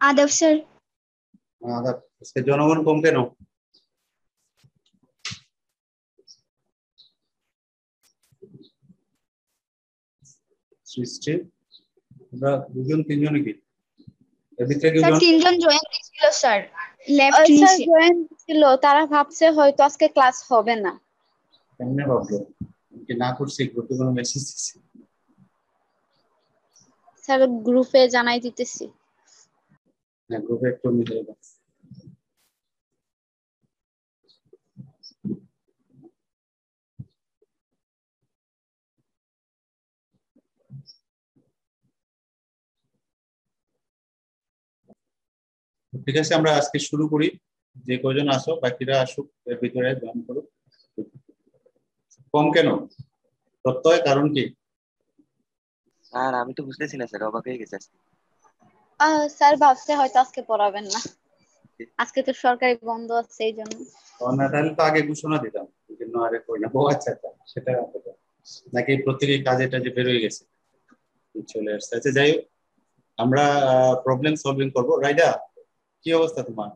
আদাব স্যার। আদাব আজকে জনগণ কম কেন? সৃষ্টি? আমরা দুজন তিনজনে কি? এর ভিতরে কেউ তিনজন join sir. Left sir join ছিল। তারা ভাবছে হয়তো আজকে ক্লাস হবে না। কেমনে ভাবলো? কি না করছি গ্রুপে কোনো মেসেজ দিছি? স্যার গ্রুপে জানাই দিতেছি। না গ্রুপে। ঠিক আছে, আমরা আজকে শুরু করি। যে কজন আসো, বাকিরা আসুক, এর ভিতরে জয়েন করুক। কম কেন? প্রত্যয়, কারণ কি? স্যার, আমি তো বুঝতেছি না, স্যার, অবাক হয়ে গেছে স্যার ভাবছে হয়তো আজকে পড়াবেন না। আজকে তো সরকারি বন্ধ আছে এই জন্য। না তাহলে তো আগে ঘোষণা দিতাম এই জন্য আরে কই না। ও আচ্ছা আচ্ছা সেটা নাকি প্রত্যেকের কাজে টাজে বের হয়ে গেছে চলে আসছে। আচ্ছা যাই হোক আমরা প্রবলেম সলভিং করব। রাইডা কি অবস্থা তোমার?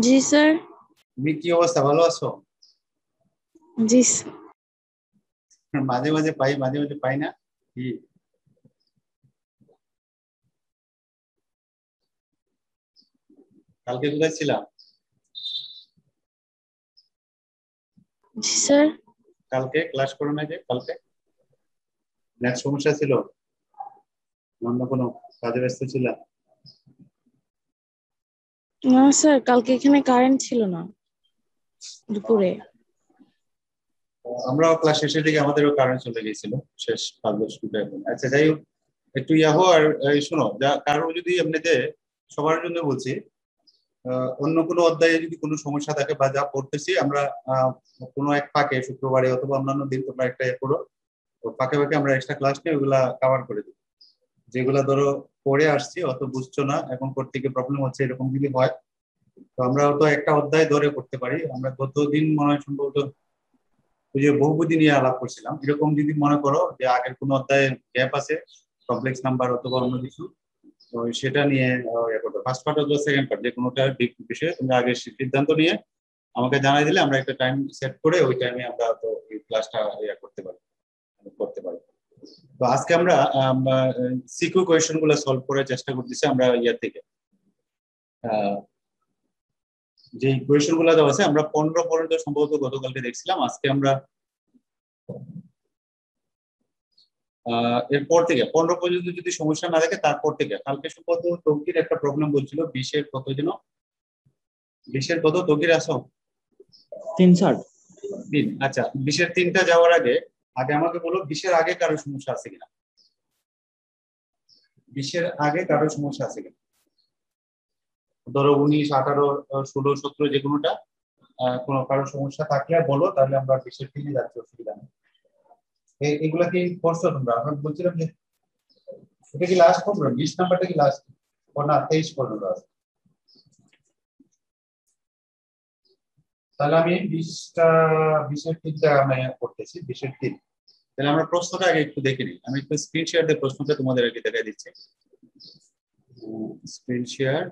জি স্যার। তুমি কি অবস্থা ভালো আছো? জি মাঝে মাঝে পাই মাঝে মাঝে পাই না? কি? কালকে কোথায় ছিলাম? জি স্যার। কালকে ক্লাস করো না যে কালকে? নেট সমস্যা ছিল। অন্য কোনো কাজে ব্যস্ত ছিলাম না স্যার কালকে এখানে কারেন্ট ছিল না দুপুরে। আমরাও ক্লাস শেষের দিকে আমাদেরও কারেন্ট চলে গিয়েছিল শেষ পাঁচ দশ মিনিট এখন আচ্ছা যাই হোক একটু ইয়াহো আর এই শোনো যা কারও যদি এমনিতে সবার জন্য বলছি অন্য কোনো অধ্যায়ে যদি কোনো সমস্যা থাকে বা যা পড়তেছি, আমরা কোনো এক ফাঁকে শুক্রবারে অথবা অন্যান্য দিন তোমরা একটা ইয়ে করো ফাঁকে ফাঁকে আমরা এক্সট্রা ক্লাস নিয়ে ওগুলা কাভার করে দিই যেগুলা ধরো পড়ে আসছি, অত বুঝছ না, এখন করতে গিয়ে প্রবলেম হচ্ছে, এরকম যদি হয়, তো আমরা তো একটা অধ্যায় ধরে করতে পারি। আমরা গতদিন মনে হয় সম্ভবত ওই যে বহুপতি নিয়ে আলাপ করছিলাম। এরকম যদি মনে করো যে আগের কোনো অধ্যায়ে গ্যাপ আছে কমপ্লেক্স নাম্বার অথবা অন্য কিছু তো সেটা নিয়ে ফার্স্ট পার্ট অথবা সেকেন্ড পার্ট যে কোনোটা বিষয়ে তোমরা আগে সিদ্ধান্ত নিয়ে আমাকে জানাই দিলে আমরা একটা টাইম সেট করে ওই টাইমে আমরা তো এই ক্লাসটা ইয়ে করতে পারি করতে পারি তো আজকে আমরা সিকিউ কোয়েশনগুলো সলভ করার চেষ্টা করতেছি আমরা ইয়ে থেকে। যে কোয়েশনগুলো দেওয়া আছে, আমরা পনেরো পর্যন্ত সম্ভবত গতকালকে দেখছিলাম। আজকে আমরা এরপর থেকে পনেরো পর্যন্ত যদি সমস্যা না থাকে তারপর থেকে। কালকে সম্ভবত তৌকির একটা প্রবলেম বলছিল বিশের কত যেন? বিশের কত? তৌকির আসো। তিন ষাট। তিন আচ্ছা বিশের তিনটা যাওয়ার আগে আগে আমাকে বলো বিশের আগে কারও সমস্যা আছে কিনা? বিশের আগে কারও সমস্যা আছে কিনা? ধরো উনিশ আঠারো ষোলো সতেরো যে কোনোটা আহ, কোনো কারও সমস্যা থাকলে বলো তাহলে আমরা বিশের তিনে যাচ্ছি অসুবিধা নেই। এ- এগুলা কি করছ তোমরা? আমরা বলছিলাম যে, এটা কি লাস্ট পনেরো বিশ নাম্বারটা কি লাস্ট ও না, তেইশ পর্যন্ত আছে তাহলে আমি বিশটা, বিশের তিনটা আমি করতেছি বিশের তিন। তাহলে আমরা প্রশ্নটা আগে একটু দেখে নিই। আমি একটু স্ক্রিন শেয়ার দিয়ে প্রশ্নটা তোমাদের আগে দেখাই দিচ্ছি। স্ক্রিন শেয়ার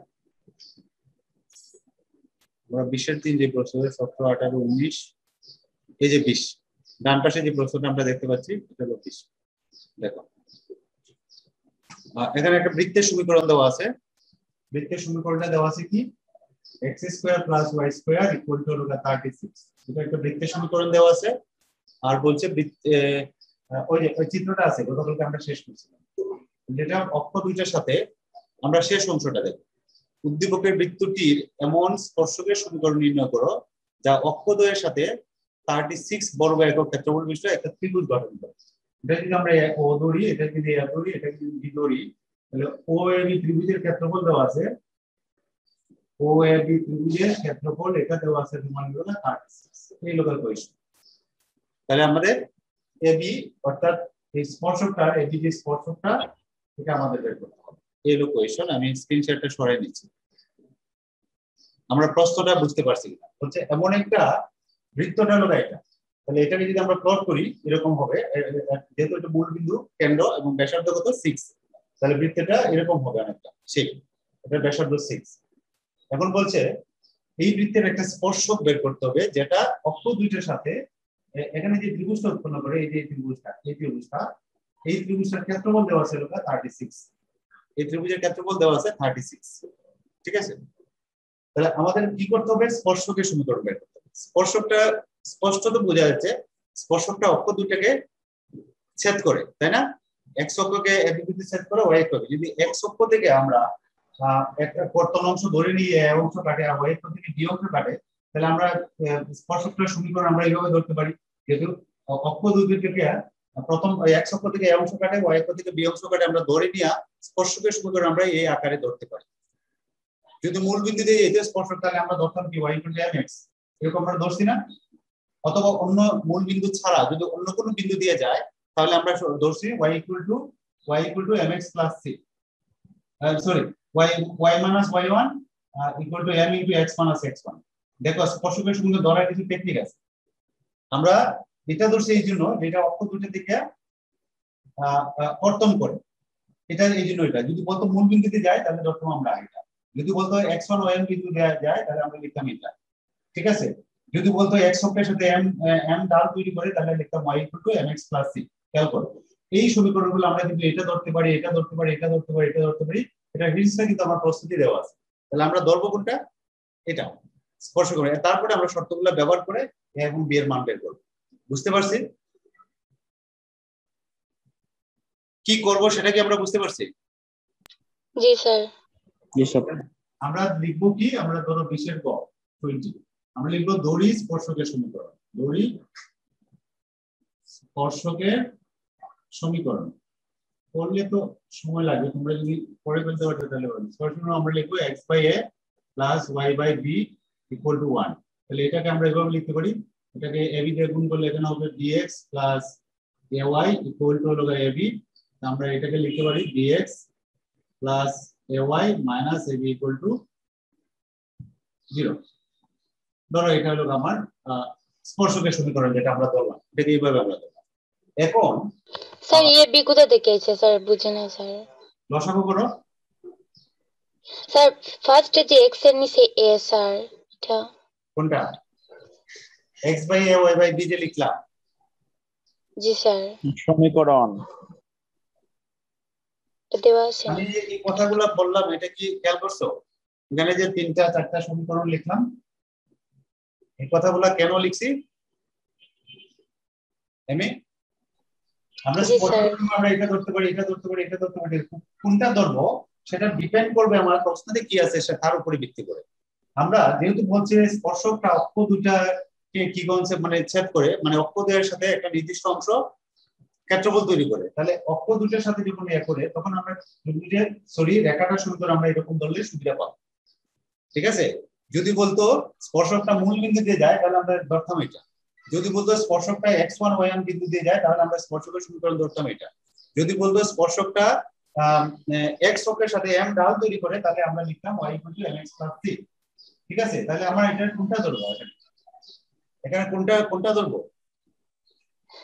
আমরা বিশের তিন যে প্রশ্ন, সতেরো, আঠারো, উনিশ, এই যে বিশ। ডান পাশে যে প্রশ্নটা আমরা দেখতে পাচ্ছি, এটা হলো দেখো। এখানে একটা বৃত্তের সমীকরণ দেওয়া আছে। বৃত্তের সমীকরণটা দেওয়া আছে কি? X square plus y square equal to হলো থার্টি সিক্স এটা একটা বৃত্তের সমীকরণ দেওয়া আছে। আর বলছে ওই যে, ওই চিত্রটা আছে, গতকালকে আমরা শেষ করছিলাম। যেটা অক্ষ দুইটার সাথে আমরা শেষ অংশটা দেখব। উদ্দীপকের বৃত্তটির এমন স্পর্শকের সমীকরণ নির্ণয় করো, যা অক্ষদ্বয়ের সাথে থার্টি সিক্স বর্গ একক ক্ষেত্রফল বিশিষ্ট একটা ত্রিভুজ গঠন করে। এটা যদি আমরা ও ধরি, এটা যদি এ ধরি, এটা যদি বি ধরি, তাহলে ও এ বি ত্রিভুজের ক্ষেত্রফল দেওয়া আছে। ও এ বি ত্রিভুজের ক্ষেত্রফল এটা দেওয়া আছে তোমার হলো থার্টি সিক্স এই লোকাল কোয়েশন তাহলে আমাদের এ বি, অর্থাৎ এই স্পর্শকটা, এ বি যে স্পর্শকটা, এটা আমাদের বের করতে হবে। এই হলো কোয়েশন আমি স্ক্রিনশটটা সরাই নিচ্ছি আমরা প্রশ্নটা বুঝতে পারছি কিনা। হচ্ছে এমন একটা বৃত্তটা হলো এটা। তাহলে এটাকে যদি আমরা প্লট করি, এরকম হবে। যেহেতু এটা মূল বিন্দু, কেন্দ্র এবং ব্যাসার্ধ কত? সিক্স তাহলে বৃত্তটা এরকম হবে অনেকটা। সেই এটা ব্যাসার্ধ সিক্স এখন বলছে, এই বৃত্তের একটা স্পর্শক বের করতে হবে, যেটা অক্ষ দুইটার সাথে এখানে যে ত্রিভুজটা উৎপন্ন করে, এই যে ত্রিভুজটা, এই ত্রিভুজটা, এই ত্রিভুজটার ক্ষেত্রফল দেওয়া আছে লোকা থার্টি সিক্স এই ত্রিভুজের ক্ষেত্রফল দেওয়া আছে থার্টি সিক্স ঠিক আছে? তাহলে আমাদের কি করতে হবে? স্পর্শকের সমীকরণ বের করতে স্পর্শকটা স্পষ্টত বোঝা যাচ্ছে স্পর্শকটা অক্ষ দুটাকে ছেদ করে তাই না? এক্স অক্ষকে এবিপিতে ছেদ করে ওয়াই অক্ষকে। যদি এক্স অক্ষ থেকে আমরা একটা কর্তন অংশ ধরে নিয়ে এ অংশ কাটে আর ওয়াই অক্ষ থেকে বি অংশ কাটে তাহলে আমরা আহ, স্পর্শকটার সমীকরণ আমরা এইভাবে ধরতে পারি। যেহেতু অক্ষ দুই থেকে প্রথম এক্স অক্ষ থেকে এ অংশ কাটে ওয়াই অক্ষ থেকে বি অংশ কাটে আমরা ধরে নিয়ে স্পর্শকের সমীকরণ আমরা এই আকারে ধরতে পারি। যদি মূল বিন্দু দিয়ে যে স্পর্শক তাহলে আমরা ধরতাম কি? ওয়াই ইকুয়াল এম এক্স এরকম আমরা ধরছি না। অথবা অন্য মূল বিন্দু ছাড়া যদি অন্য কোনো বিন্দু দিয়ে যায়, তাহলে আমরা স- ধরছি y equal to y equal to mx plus c sorry y y minus y1 equal to m into x minus x1 দেখো স্পর্শকের সঙ্গে ধরার কিছু টেকনিক আছে। আমরা এটা ধরছি এই জন্য যেটা অক্ষ দুটো দিকে কর্তন করে। এটা এই জন্য এটা। যদি বলতো মূল বিন্দুতে যায়, তাহলে ধরতাম আমরা এটা। যদি বলতো x1 y1 বিন্দু দেওয়া যায়, তাহলে আমরা লিখতাম এটা। ঠিক আছে? যদি বলতো x অক্ষের সাথে এম এম ডাল তৈরি করে তাহলে লিখতাম y equal to x plus c খেয়াল করো। এই সমীকরণগুলো আমরা কিন্তু এটা ধরতে পারি এটা ধরতে পারি এটা ধরতে পারি এটা ধরতে পারি। এটা হিন্সটা কিন্তু আমার প্রস্তুতি দেওয়া আছে। তাহলে আমরা ধরবো কোনটা? এটা। স্পর্শ করে তারপরে আমরা শর্তগুলো ব্যবহার করে a এবং b এর মান বের করব। বুঝতে পারছি? কি করব সেটা কি আমরা বুঝতে পারছি? জি স্যার। জি স্যার। আমরা লিখব কি? আমরা ধরো বিশের গ টোয়েন্টি আমরা লিখব দড়ি স্পর্শকের সমীকরণ। দড়ি স্পর্শকের সমীকরণ। করলে তো সময় লাগবে তোমরা যদি পরে ফেলতে পারছ তাহলে আমরা লিখব x by a plus y by b equal to one তাহলে এটাকে আমরা এভাবে লিখতে পারি। এটাকে এ বি দিয়ে গুণ করলে এখানে হবে dx plus a y equal to হলো এ বি আমরা এটাকে লিখতে পারি dx plus a y minus a b equal to zero ধরো এটা হলো আমার আহ, স্পর্শকের সমীকরণ যেটা আমরা ধরলাম এটাকে এইভাবে আমরা ধরলাম এখন স্যার এ বি কোথা থেকে এসেছে? স্যার বুঝে না স্যার। লসাগু করো। স্যার ফার্স্ট যে এক্সের নিচে এ স্যার এটা। কোনটা? X by a y by b যে লিখলাম। জি স্যার। সমীকরণ। এটা দেওয়া আছে। আমি যে এই কথাগুলো বললাম এটা কি খেয়াল করছ? এখানে যে তিনটা চারটা সমীকরণ লিখলাম এই কথাগুলো কেন লিখছি? এমি? আমরা আমরা এটা ধরতে পারি এটা ধরতে পারি এটা ধরতে পারি কোনটা ধরবো সেটা ডিপেন্ড করবে আমার প্রশ্নতে কি আছে সে তার উপরে ভিত্তি করে। আমরা যেহেতু বলছি স্পর্শকটা অক্ষ দুইটা কে কি কনসেপ্ট মানে ছেদ করে মানে অক্ষ দুয়ের সাথে একটা নির্দিষ্ট অংশ ক্ষেত্রফল তৈরি করে তাহলে অক্ষ দুটোর সাথে যখন ইয়ে করে তখন আমরা সরি রেখাটা শুরু করে আমরা এরকম ধরলে সুবিধা পাবো। ঠিক আছে? যদি বলতো স্পর্শকটা মূল বিন্দু দিয়ে যায় তাহলে আমরা ধরতাম এটা। যদি বলতো স্পর্শকটা এক্স ওয়ান ওয়ান বিন্দু দিয়ে যায় তাহলে আমরা স্পর্শকের সমীকরণ ধরতাম এটা। যদি বলতো স্পর্শকটা এক্স অক্ষের সাথে এম ডাল তৈরি করে তাহলে আমরা লিখতাম y equal to m x plus c ঠিক আছে? তাহলে আমরা এটা কোনটা ধরবো? এখানে। এখানে কোনটা কোনটা ধরবো?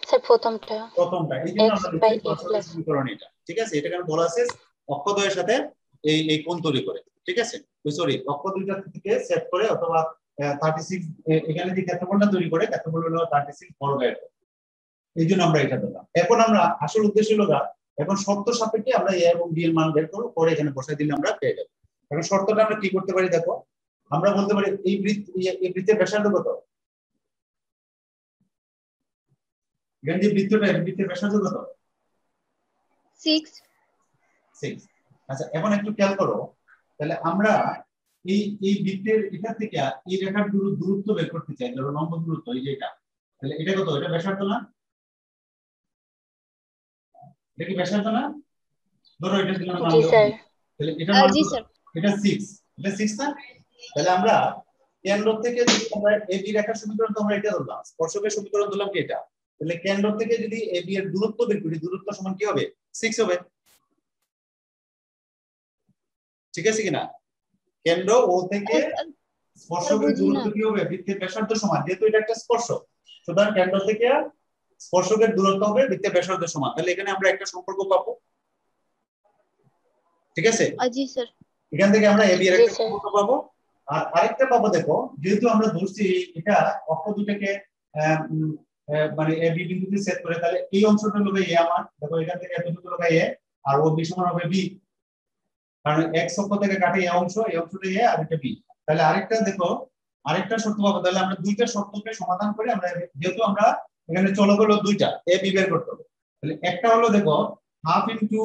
স্যার প্রথমটা। প্রথমটা। এই জন্য আমরা লিখছি. সমীকরণ এটা। ঠিক আছে? এটা কেন বলা আছে অক্ষদ্বয়ের সাথে এই এই কোণ তৈরি করে ঠিক আছে? সরি অক্ষ দুইটা থেকে সেট করে অথবা থার্টি সিক্স এখানে যে ক্ষেত্রফলটা তৈরি করে ক্ষেত্রফল হলো থার্টি সিক্স বর্গের এই জন্য আমরা এটা দিলাম এখন আমরা আসল উদ্দেশ্য হলো এখন শর্ত সাপেক্ষে আমরা এ এবং বি এর মান বের করব পরে এখানে বসাই দিলে আমরা পেয়ে যাব। এখন শর্তটা আমরা কি করতে পারি দেখো? আমরা বলতে পারি এই বৃত্ত এই- বৃত্তের ব্যাসার্ধ কত? এখানে যে বৃত্তটা বৃত্তের ব্যাসার্ধ কত? সিক্স সিক্স আচ্ছা এখন একটু খেয়াল করো তাহলে আমরা এই এই বৃত্তের এটা থেকে এই রেখার দূর- দূরত্ব বের করতে চাই ধরো লম্ব দূরত্ব এই যে এটা তাহলে এটা কত এটা ব্যাসার্ধ না? এটা কি ব্যাসার্ধ না? ধরো এটা দিলাম নাম জি স্যার। তাহলে এটা আহ, জি স্যার। এটা সিক্স এটা সিক্স না? তাহলে আমরা কেন্দ্র থেকে যদি আমরা এবি রেখার সমীকরণ তো আমরা এটা ধরলাম স্পর্শকের সমীকরণ ধরলাম কি এটা? তাহলে কেন্দ্র থেকে যদি এবি এর দূরত্ব বের করি দূরত্ব সমান কি হবে? সিক্স হবে। ঠিক আছে কিনা? কেন্দ্র ও থেকে স্পর্শকের। দূরত্ব কি হবে বৃত্তের ব্যাসার্ধ সমান যেহেতু এটা একটা স্পর্শ। সুতরাং কেন্দ্র থেকে স্পর্শকের দূরত্ব হবে বৃত্তের ব্যাসার্ধ সমান। তাহলে এখানে আমরা একটা সম্পর্ক পাবো। ঠিক আছে? জি স্যার। এখান থেকে আমরা এবি এর একটা সম্পর্ক পাবো। আর আরেকটা পাবো দেখো যেহেতু আমরা ধরছি এটা অক্ষ দুটাকে মানে এ বি বিন্দুতে সেট করে তাহলে এই অংশটা হবে এ আমার। দেখো এখান থেকে এতটুকু হবে এ আর ও বি সমান হবে বি কারণ এক্স অক্ষ থেকে কাটে এই অংশ, এই অংশটা এ, আর এটা বি তাহলে আরেকটা দেখো, আরেকটা শর্ত পাবো। তাহলে আমরা দুইটা শর্তকে সমাধান করে আমরা যেহেতু আমরা এখানে চলক হলো দুইটা এ বি বের করতে হবে। তাহলে একটা হলো দেখো হাফ ইনটু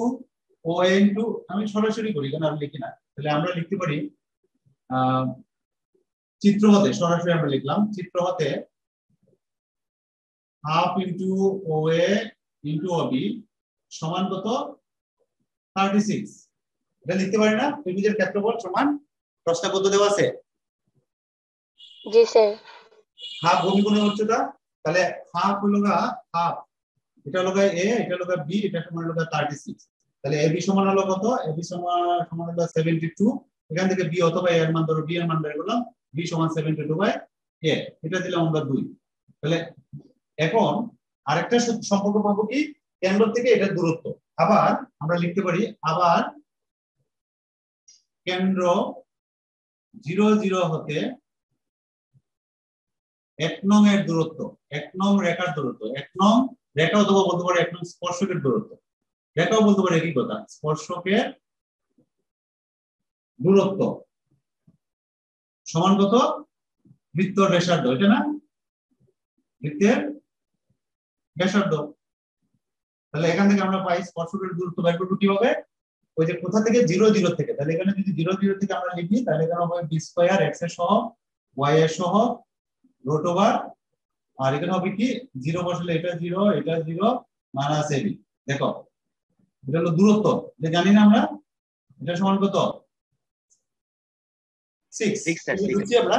ও ইনটু আমি সরাসরি করি, কেন আমি লিখি না? তাহলে আমরা লিখতে পারি চিত্র হতে, সরাসরি আমরা লিখলাম, চিত্র হতে half into o a into b সমান কত? থার্টি সিক্স এটা লিখতে পারি না? ত্রিভুজের ক্ষেত্রফল সমান প্রশ্ন কত দেওয়া আছে? জি স্যার। হাফ ভূমি গুণের উচ্চতা তাহলে হাফ হলো হাফ। এটা হলো এ এটা হলো বি এটা সমান হলো থার্টি সিক্স তাহলে এ বি সমান হলো কত? এ বি সমান সমান হলো সেভেন্টি টু এখান থেকে বি অথবা এর মান ধরো বি এর মান বের করলাম বি সমান সেভেন্টি টু বাই এ এটা দিলাম আমরা দুই। তাহলে এখন আরেকটা সম্পর্ক পাবো কি? কেন্দ্র থেকে এটার দূরত্ব। আবার আমরা লিখতে পারি আবার কেন্দ্র জিরো জিরো হতে এক নং এর দূরত্ব, এক নং রেখার দূরত্ব, এক নং রেখা অথবা বলতে পারে, এক নং স্পর্শকের দূরত্ব। রেখাও বলতে পারে একই কথা? স্পর্শকের দূরত্ব। সমান কত? বৃত্তর ব্যাসার্ধ এটা না? বৃত্তের ব্যাসার্ধ। তাহলে এখান থেকে আমরা পাই স্পর্শকের দূরত্ব বের করব কীভাবে ওই যে কোথা থেকে জিরো জিরো থেকে? তাহলে এখানে যদি জিরো জিরো থেকে আমরা লিখি তাহলে এখানে হবে বি স্কোয়ার এক্সের সহ ওয়াই এর সহ রোট ওভার আর এখানে হবে কি? জিরো বসলে এটা জিরো এটা জিরো মাইনাস এবি দেখো এটা হলো দূরত্ব। এটা জানি না আমরা? এটা সমান কত? আমরা?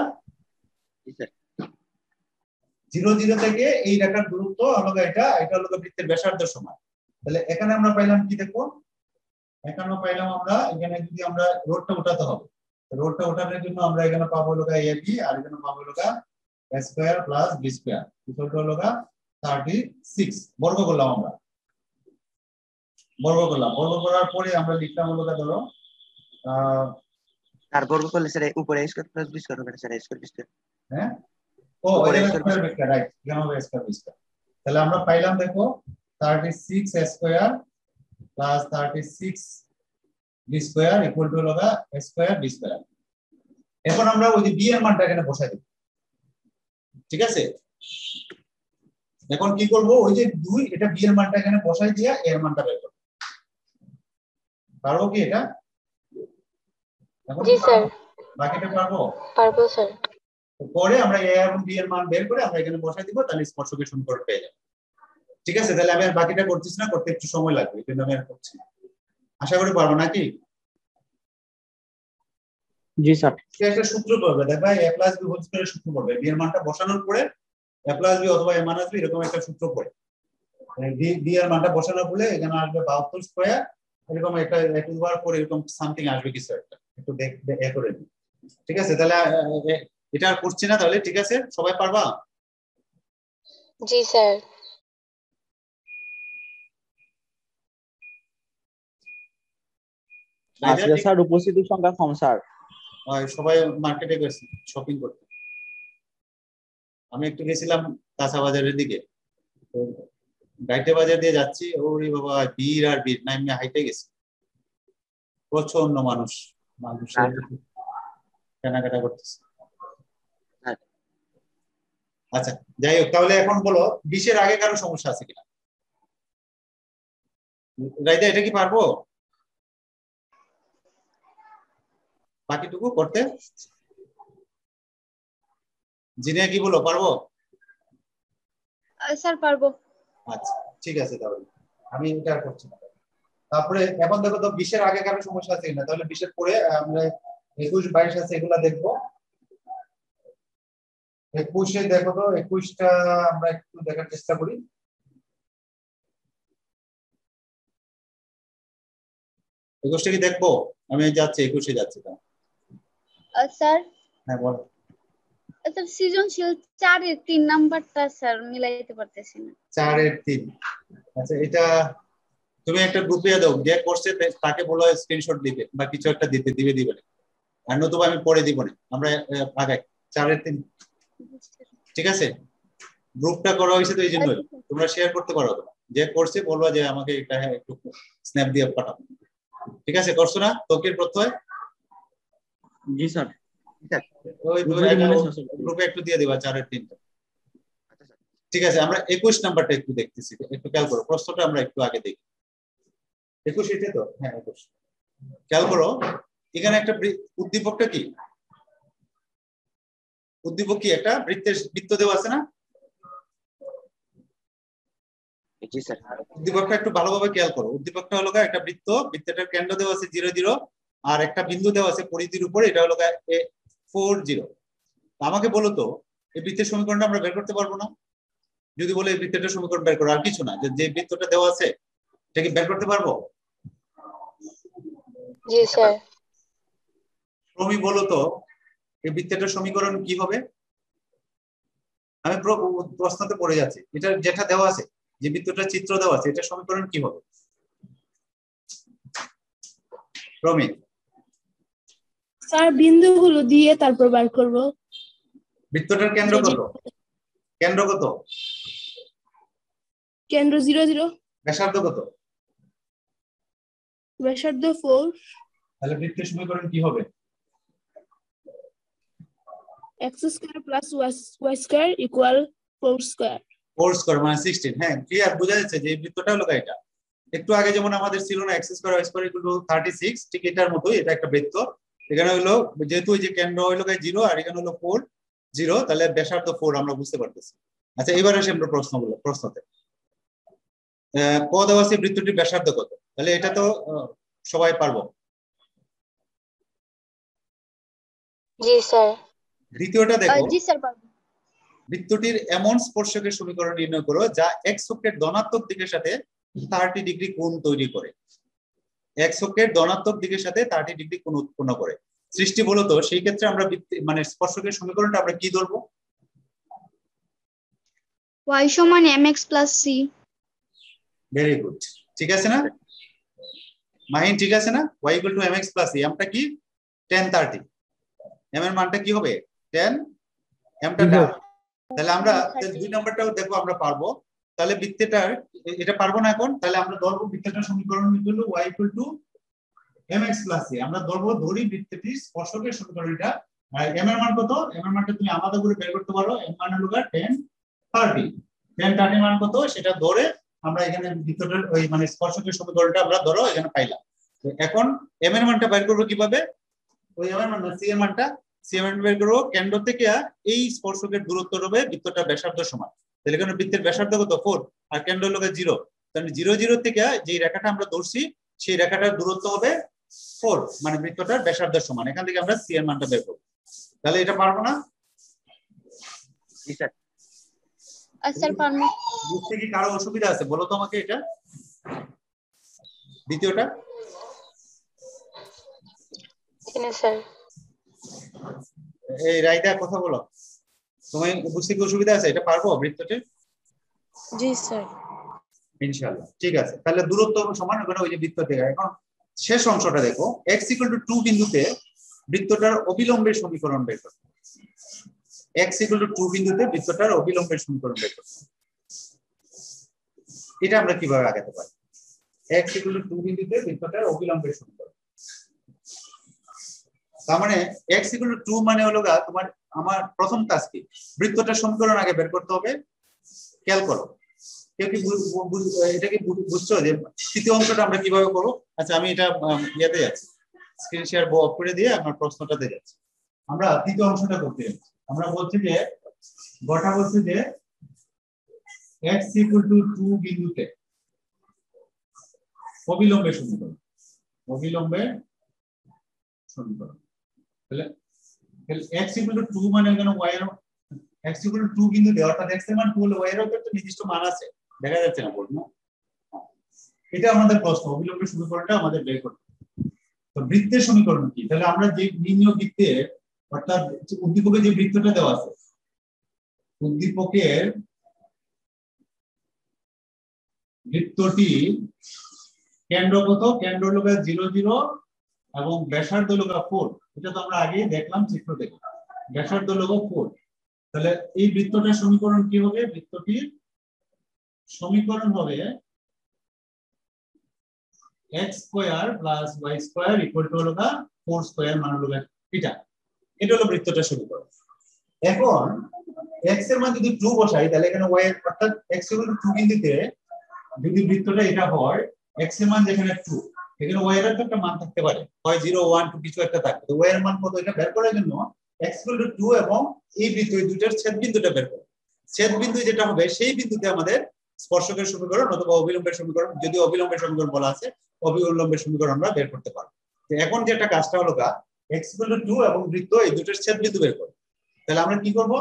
জিরো জিরো থেকে এই রেখার দূরত্ব হলো এটা এটা হলো বৃত্তের ব্যাসার্ধ সমান। তাহলে এখানে আমরা পাইলাম কি দেখো? এখানে পাইলাম আমরা এখানে যদি আমরা রোডটা উঠাতে হবে রোডটা ওঠানোর জন্য আমরা এখানে পাবো হলো এ বি আর এখানে পাবো হলো square plus b square equal to হলো থার্টি সিক্স বর্গ করলাম আমরা। বর্গ করলাম বর্গ করার পরে আমরা লিখলাম হলো গা ধরো আহ আর বর্গ করলে স্যার উপরে a square plus b square হবে না sir a square b square হ্যাঁ? ও উপরে এখানে square স্কয়ার ভেক্টর রাইট এখানে হবে স্কয়ার ভেক্টর তাহলে আমরা পাইলাম দেখো 36 square plus 36 b square equal to হলো স্কয়ার বি স্কয়ার এখন আমরা ওই যে বি এর মানটা এখানে বসাই দেব। ঠিক আছে? এখন কি করব? ওই যে দুই এটা বি এর মানটা এখানে বসাই দিয়া এর মানটা বের করব। পারব কি এটা? জি স্যার। বাকিটা পারব? পারব স্যার। পরে আমরা এ এবং বি এর মান বের করে আমরা এখানে বসাই দিব তাহলে স্পর্শকের সমীকরণ পেয়ে যাব। ঠিক আছে তাহলে আমি আর বাকিটা করতেছি না করতে একটু সময় লাগবে এই জন্য আমি আর করছি না। আশা করি পারব নাকি? জি স্যার। একটা সূত্র পড়বে দেখবা এ প্লাস বি হোল স্কয়ারের সূত্র পড়বে বি এর মানটা বসানোর পরে এ প্লাস বি অথবা এ মাইনাস বি এরকম একটা সূত্র পড়ে। বি বি এর মানটা বসানোর পরে এখানে আসবে বাহাত্তর স্কয়ার এরকম একটা একটু বার পরে এরকম সামথিং আসবে কিছু একটা। একটু দেখ এ করে নিই। ঠিক আছে তাহলে এটা আর করছি না তাহলে ঠিক আছে সবাই পারবা? জি স্যার। আজকে স্যার উপস্থিতির সংখ্যা কম স্যার। সবাই মার্কেটে গেছে শপিং করতে। আমি একটু গেছিলাম কাঁচা বাজারের দিকে। তো গাইটে বাজার দিয়ে যাচ্ছি ওরে বাবা ভিড় আর ভিড় হাইটে গেছি। প্রচণ্ড মানুষ মানুষের কেনাকাটা করতেছে। হ্যাঁ। আচ্ছা যাই হোক তাহলে এখন বলো বিশের আগে কারও সমস্যা আছে কিনা? রাইদা এটা কি পারব? বাকিটুকু করতে জিনিয়া কি বলো পারব? স্যার পারব। আচ্ছা ঠিক আছে তাহলে। আমি এটা করছি না। তারপরে এখন দেখো তো বিশের আগে কারও সমস্যা আছে কিনা? তাহলে বিশের পরে আমরা একুশ বাইশ আছে এগুলা দেখব। একুশে দেখো তো একুশটা আমরা একটু দেখার চেষ্টা করি। একুশটা কি দেখব? আমি যাচ্ছি একুশে যাচ্ছি তাহলে। স্যার? হ্যাঁ বলো। স্যার সৃজনশীল চারের তিন নাম্বারটা স্যার মিলাইতে পারতেছি না। চারের তিন। আচ্ছা এটা তুমি একটা গ্রুপে দাও যে করছে তাকে বলো স্ক্রিনশট দিবে বা কিছু একটা দিতে দিবে দিবে আর নতুবা আমি পরে দিব না। আমরা আগাই। চারের তিন। ঠিক আছে? গ্রুপটা করা হয়েছে তো এই জন্যই। তোমরা শেয়ার করতে পারো। যে করছে বলবা যে আমাকে এটা একটু স্ন্যাপ দিয়ে পাঠাও। ঠিক আছে করছ না? তকির প্রত্যয়? জি স্যার। গ্রুপে আছে, স্যার। গ্রুপে একটু দিয়ে দিবা চারের তিনটা। আচ্ছা ঠিক আছে আমরা একুশ নাম্বারটা একটু দেখতেছি একটু খেয়াল করো প্রশ্নটা আমরা একটু আগে দেখি। একুশ এটা তো? হ্যাঁ একুশ। খেয়াল করো এখানে একটা উদ্দীপকটা কি? উদ্দীপক কি একটা? বৃত্তের বৃত্ত দেওয়া আছে না? উদ্দীপকটা একটু ভালোভাবে খেয়াল করো। উদ্দীপকটা হলো একটা বৃত্ত বৃত্তটার কেন্দ্র দেওয়া আছে জিরো জিরো। আর একটা বিন্দু দেওয়া আছে পরিধির উপরে এটা হলো ফোর জিরো আমাকে বলো তো এই বৃত্তের সমীকরণটা আমরা বের করতে পারব না? যদি বলে এই বৃত্তটার সমীকরণ বের করো আর কিছু না যে বৃত্তটা দেওয়া আছে এটা কি বের করতে পারব? জি স্যার। তুমি বলো তো এই বৃত্তটার সমীকরণ কি হবে? আমি প্র- প্রশ্নতে পড়ে যাচ্ছি। এটা যেটা দেওয়া আছে যে বৃত্তটার চিত্র দেওয়া আছে এটা সমীকরণ কি হবে? রমি স্যার বিন্দুগুলো দিয়ে তারপর বার করব। বৃত্তটার কেন্দ্র কত? কেন্দ্র কত? কেন্দ্র জিরো জিরো। ব্যাসার্ধ কত? ব্যাসার্ধ ফোর। তাহলে বৃত্তের সমীকরণ কি হবে? X square plus y square equal four square. Four square মানে সিক্সটিন। হ্যাঁ ক্লিয়ার বোঝা যাচ্ছে যে এই বৃত্তটা হলো এটা। একটু আগে যেমন আমাদের ছিল না x square y square equal thirty six ঠিক এটার মতোই এটা একটা বৃত্ত। এখানে হলো যেহেতু ওই যে কেন্দ্র হলো জিরো আর এখানে হলো ফোর জিরো তাহলে ব্যাসার্ধ ফোর আমরা বুঝতে পারতেছি। আচ্ছা এবার আসি আমরা প্রশ্ন বলো প্রশ্নতে ক দেওয়া আছে বৃত্তটির ব্যাসার্ধ কত? তাহলে এটা তো সবাই পারব। জি স্যার। দ্বিতীয়টা দেখো। জি স্যার পারব। বৃত্তটির এমন স্পর্শকের সমীকরণ নির্ণয় করো যা অক্ষের ধনাত্মক দিকের সাথে থার্টি ডিগ্রি কোণ তৈরি করে। এক্স অক্ষের ধনাত্মক দিকের সাথে থার্টি ডিগ্রি কোণ উৎপন্ন করে। সৃষ্টি বলতো সেই ক্ষেত্রে আমরা মানে স্পর্শকের সমীকরণটা আমরা কি ধরবো? ওয়াই সমান প্লাস সি ভেরি গুড ঠিক আছে না? মাহিন ঠিক আছে না? Y equal to x plus এমটা কি? টেন থার্টি এম এর মানটা কি হবে? টেন এমটা জি, তাহলে আমরা দুই নাম্বারটাও দেখো আমরা পারব। তাহলে বৃত্তেটার এটা পারব না এখন, তাহলে আমরা ধরবো বৃত্তটার সমীকরণ two y equal to x plus a আমরা ধরবো, ধরি বৃত্তটির স্পর্শকের সমীকরণটা এম এর মান কত? এম এর মানটা তুমি আলাদা করে বের করতে পারো। এম মান হলো টেন থার্টি টেন থার্টি মান কত? সেটা ধরে আমরা এখানে বৃত্তটার ওই মানে স্পর্শকের সমীকরণটা আমরা ধরো, এখানে পাইলাম। তো এখন এম এর মানটা বের করব কীভাবে? ওই এম এর মান সি এর মানটা সি এর মান বের করব কেন্দ্র থেকে, এই স্পর্শকের দূরত্ব হবে বৃত্তটা ব্যাসার্ধ সমান। তাহলে এখানে বৃত্তের ব্যাসার্ধ কত? ফোর আর কেন্দ্র হলো জিরো তাহলে জিরো জিরো থেকে যে রেখাটা আমরা ধরছি সেই রেখাটার দূরত্ব হবে ফোর মানে বৃত্তটার ব্যাসার্ধের সমান। এখান থেকে আমরা সি এর মানটা বের করব। তাহলে এটা পারব না? বুঝতে কি কারও অসুবিধা আছে? বলো তো আমাকে এটা। দ্বিতীয়টা। এই রাইদা কথা বলো। তোমার কি অসুবিধা আছে? এটা পারব বৃত্তটির? জি স্যার। ইনশাআল্লাহ। ঠিক আছে। তাহলে দূরত্ব সমান হবে না ওই যে বৃত্ত থেকে। এখন শেষ অংশটা দেখো। এক্স ইকুয়াল টু টু বিন্দুতে বৃত্তটার অবিলম্বের সমীকরণ বের করো। এক্স ইকুয়াল টু টু বিন্দুতে বৃত্তটার অবিলম্বের সমীকরণ বের করো। এটা আমরা কীভাবে আগাতে পারি? এক্স ইকুয়াল টু টু বিন্দুতে বৃত্তটার অবিলম্বের সমীকরণ। তার মানে এক্স ইকুয়াল টু টু মানে হলো তোমার আমার প্রথম কাজ কি? বৃত্তটার সমীকরণ আগে বের করতে হবে। খেয়াল করো। কেউ কি এটা কি বুঝছ যে তৃতীয় অংশটা আমরা কীভাবে করব? আচ্ছা আমি এটা ইয়েতে যাচ্ছি স্ক্রিন শেয়ার অফ করে দিয়ে আমার প্রশ্নটাতে যাচ্ছি। আমরা তৃতীয় অংশটা করতে যাচ্ছি। আমরা বলছি যে, গটা বলছি যে, x ইকুয়াল টু টু বিন্দুতে অবিলম্বে সমীকরণ। অবিলম্বে সমীকরণ। তাহলে মানে x মান নির্দিষ্ট মান আছে। দেখা যাচ্ছে না এটা আমাদের আমাদের তো বৃত্তের সমীকরণ কি? তাহলে আমরা যে নির্ণয় বৃত্তে, অর্থাৎ উদ্দীপকে যে বৃত্তটা দেওয়া আছে, উদ্দীপকের বৃত্তটি কেন্দ্র কত? কেন্দ্র জিরো জিরো এবং ব্যাসার্ধ হলো ফোর এটা তো আমরা আগেই দেখলাম, চিত্র দেখে ব্যাসার্ধ হলো ফোর তাহলে এই বৃত্তটার সমীকরণ কি হবে? বৃত্তটির সমীকরণ হবে x square plus y square equal to হলো ফোর স্কোয়ার মানে হলো এটা এটা হলো বৃত্তটার সমীকরণ। এখন এক্সের মান যদি টু বসাই, তাহলে এখানে ওয়াই অর্থাৎ এক্স ইকুয়াল টু বিন্দুতে যদি বৃত্তটা এটা হয় এক্সের মান যেখানে টু এখানে ওয়াই এর একটা মান থাকতে পারে। হয় জিরো ওয়ান টু কিছু একটা থাকবে। তো ওয়াই এর মান কত? এটা বের করার জন্য এক্স টু টু এবং এই বৃত্ত এই দুইটার ছেদ বিন্দুটা বের করো। ছেদ বিন্দু যেটা হবে, সেই বিন্দুতে আমাদের স্পর্শকের সমীকরণ অথবা অবিলম্বের সমীকরণ, যদি অবিলম্বের সমীকরণ বলা আছে, অবিলম্বের সমীকরণ আমরা বের করতে পারব। তো এখন যেটা কাজটা হলো গা এক্স টু টু এবং বৃত্ত এই দুটোর ছেদ বিন্দু বের করব তাহলে আমরা কি করব?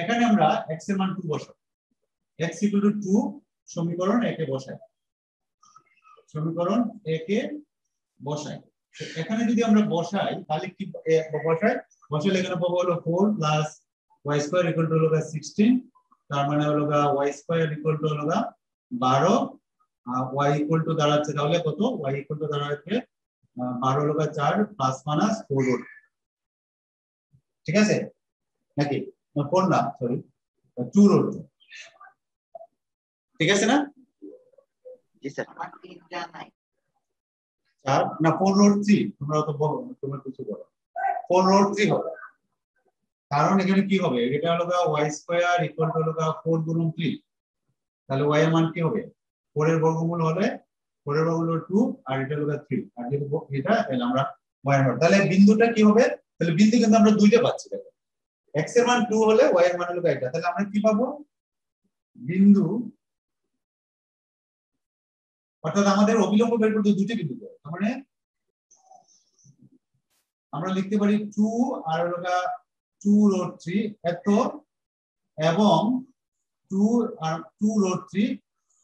এখানে আমরা এক্সের মান টু বসাবো। টু টু সমীকরণ একে বসাই সমীকরণ একে বসাই। এখানে যদি আমরা বসাই তাহলে কি বসাই? বসালে এখানে পাবো হলো four plus y square equal to হলো সিক্সটিন তার মানে হলো ওয়াই স্কোয়ার ইকুয়াল টু হলো বারো ওয়াই ইকুয়াল টু দাঁড়াচ্ছে তাহলে কত? ওয়াই ইকুয়াল টু দাঁড়াচ্ছে আহ, বারো হলো চার প্লাস মাইনাস ফোর ঠিক আছে? নাকি? ফোর না সরি টু রোড ঠিক আছে না? জি স্যার চার না থ্রি তোমরা তো বলো, তোমরা কিছু বলো। থ্রি হবে। কারণ এখানে কি হবে? এটা হলো ওয়াই স্কোয়ার ইকুয়াল টু হলো ফোর গুণন থ্রি তাহলে ওয়াই এর মান কি হবে? ফোর এর বর্গমূল হলে ফোর এর বর্গমূল টু আর এটা হলো থ্রি আর যেহেতু এটা, তাহলে আমরা ওয়াই এর মান তাহলে বিন্দুটা কি হবে? তাহলে বিন্দু কিন্তু আমরা দুইটা পাচ্ছি, দেখো। এক্সের মান টু হলে ওয়াই এর মান হলো এটা তাহলে আমরা কি পাবো? বিন্দু অর্থাৎ আমাদের অবিলম্ব বের করতে দুটি বিন্দু তার মানে আমরা লিখতে পারি টু আর টু রোড থ্রি এত এবং টু আর টু রোড থ্রি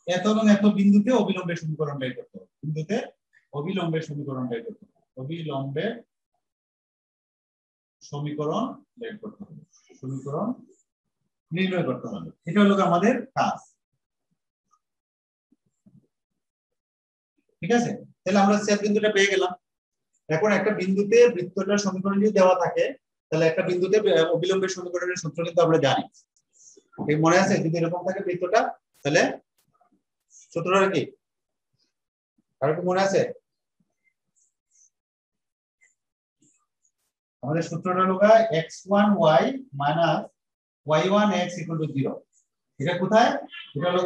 এত এবং এত বিন্দুতে অবিলম্বের সমীকরণ বের করতে হবে। বিন্দুতে অবিলম্বের সমীকরণ বের করতে হবে। অবিলম্বের সমীকরণ বের করতে হবে। সমীকরণ নির্ণয় করতে হবে। এটা হলো আমাদের কাজ। ঠিক আছে? তাহলে আমরা সেট বিন্দুটা পেয়ে গেলাম। এখন একটা বিন্দুতে বৃত্তটার সমীকরণ যদি দেওয়া থাকে, তাহলে একটা বিন্দুতে অবিলম্বের সমীকরণের সূত্র কিন্তু আমরা জানি। মনে আছে? যদি এরকম থাকে বৃত্তটা, তাহলে সূত্রটা কি? কারও কি মনে আছে? আমাদের সূত্রটা হলো x one y minus y one x equal to zero এটা কোথায়? এটা হলো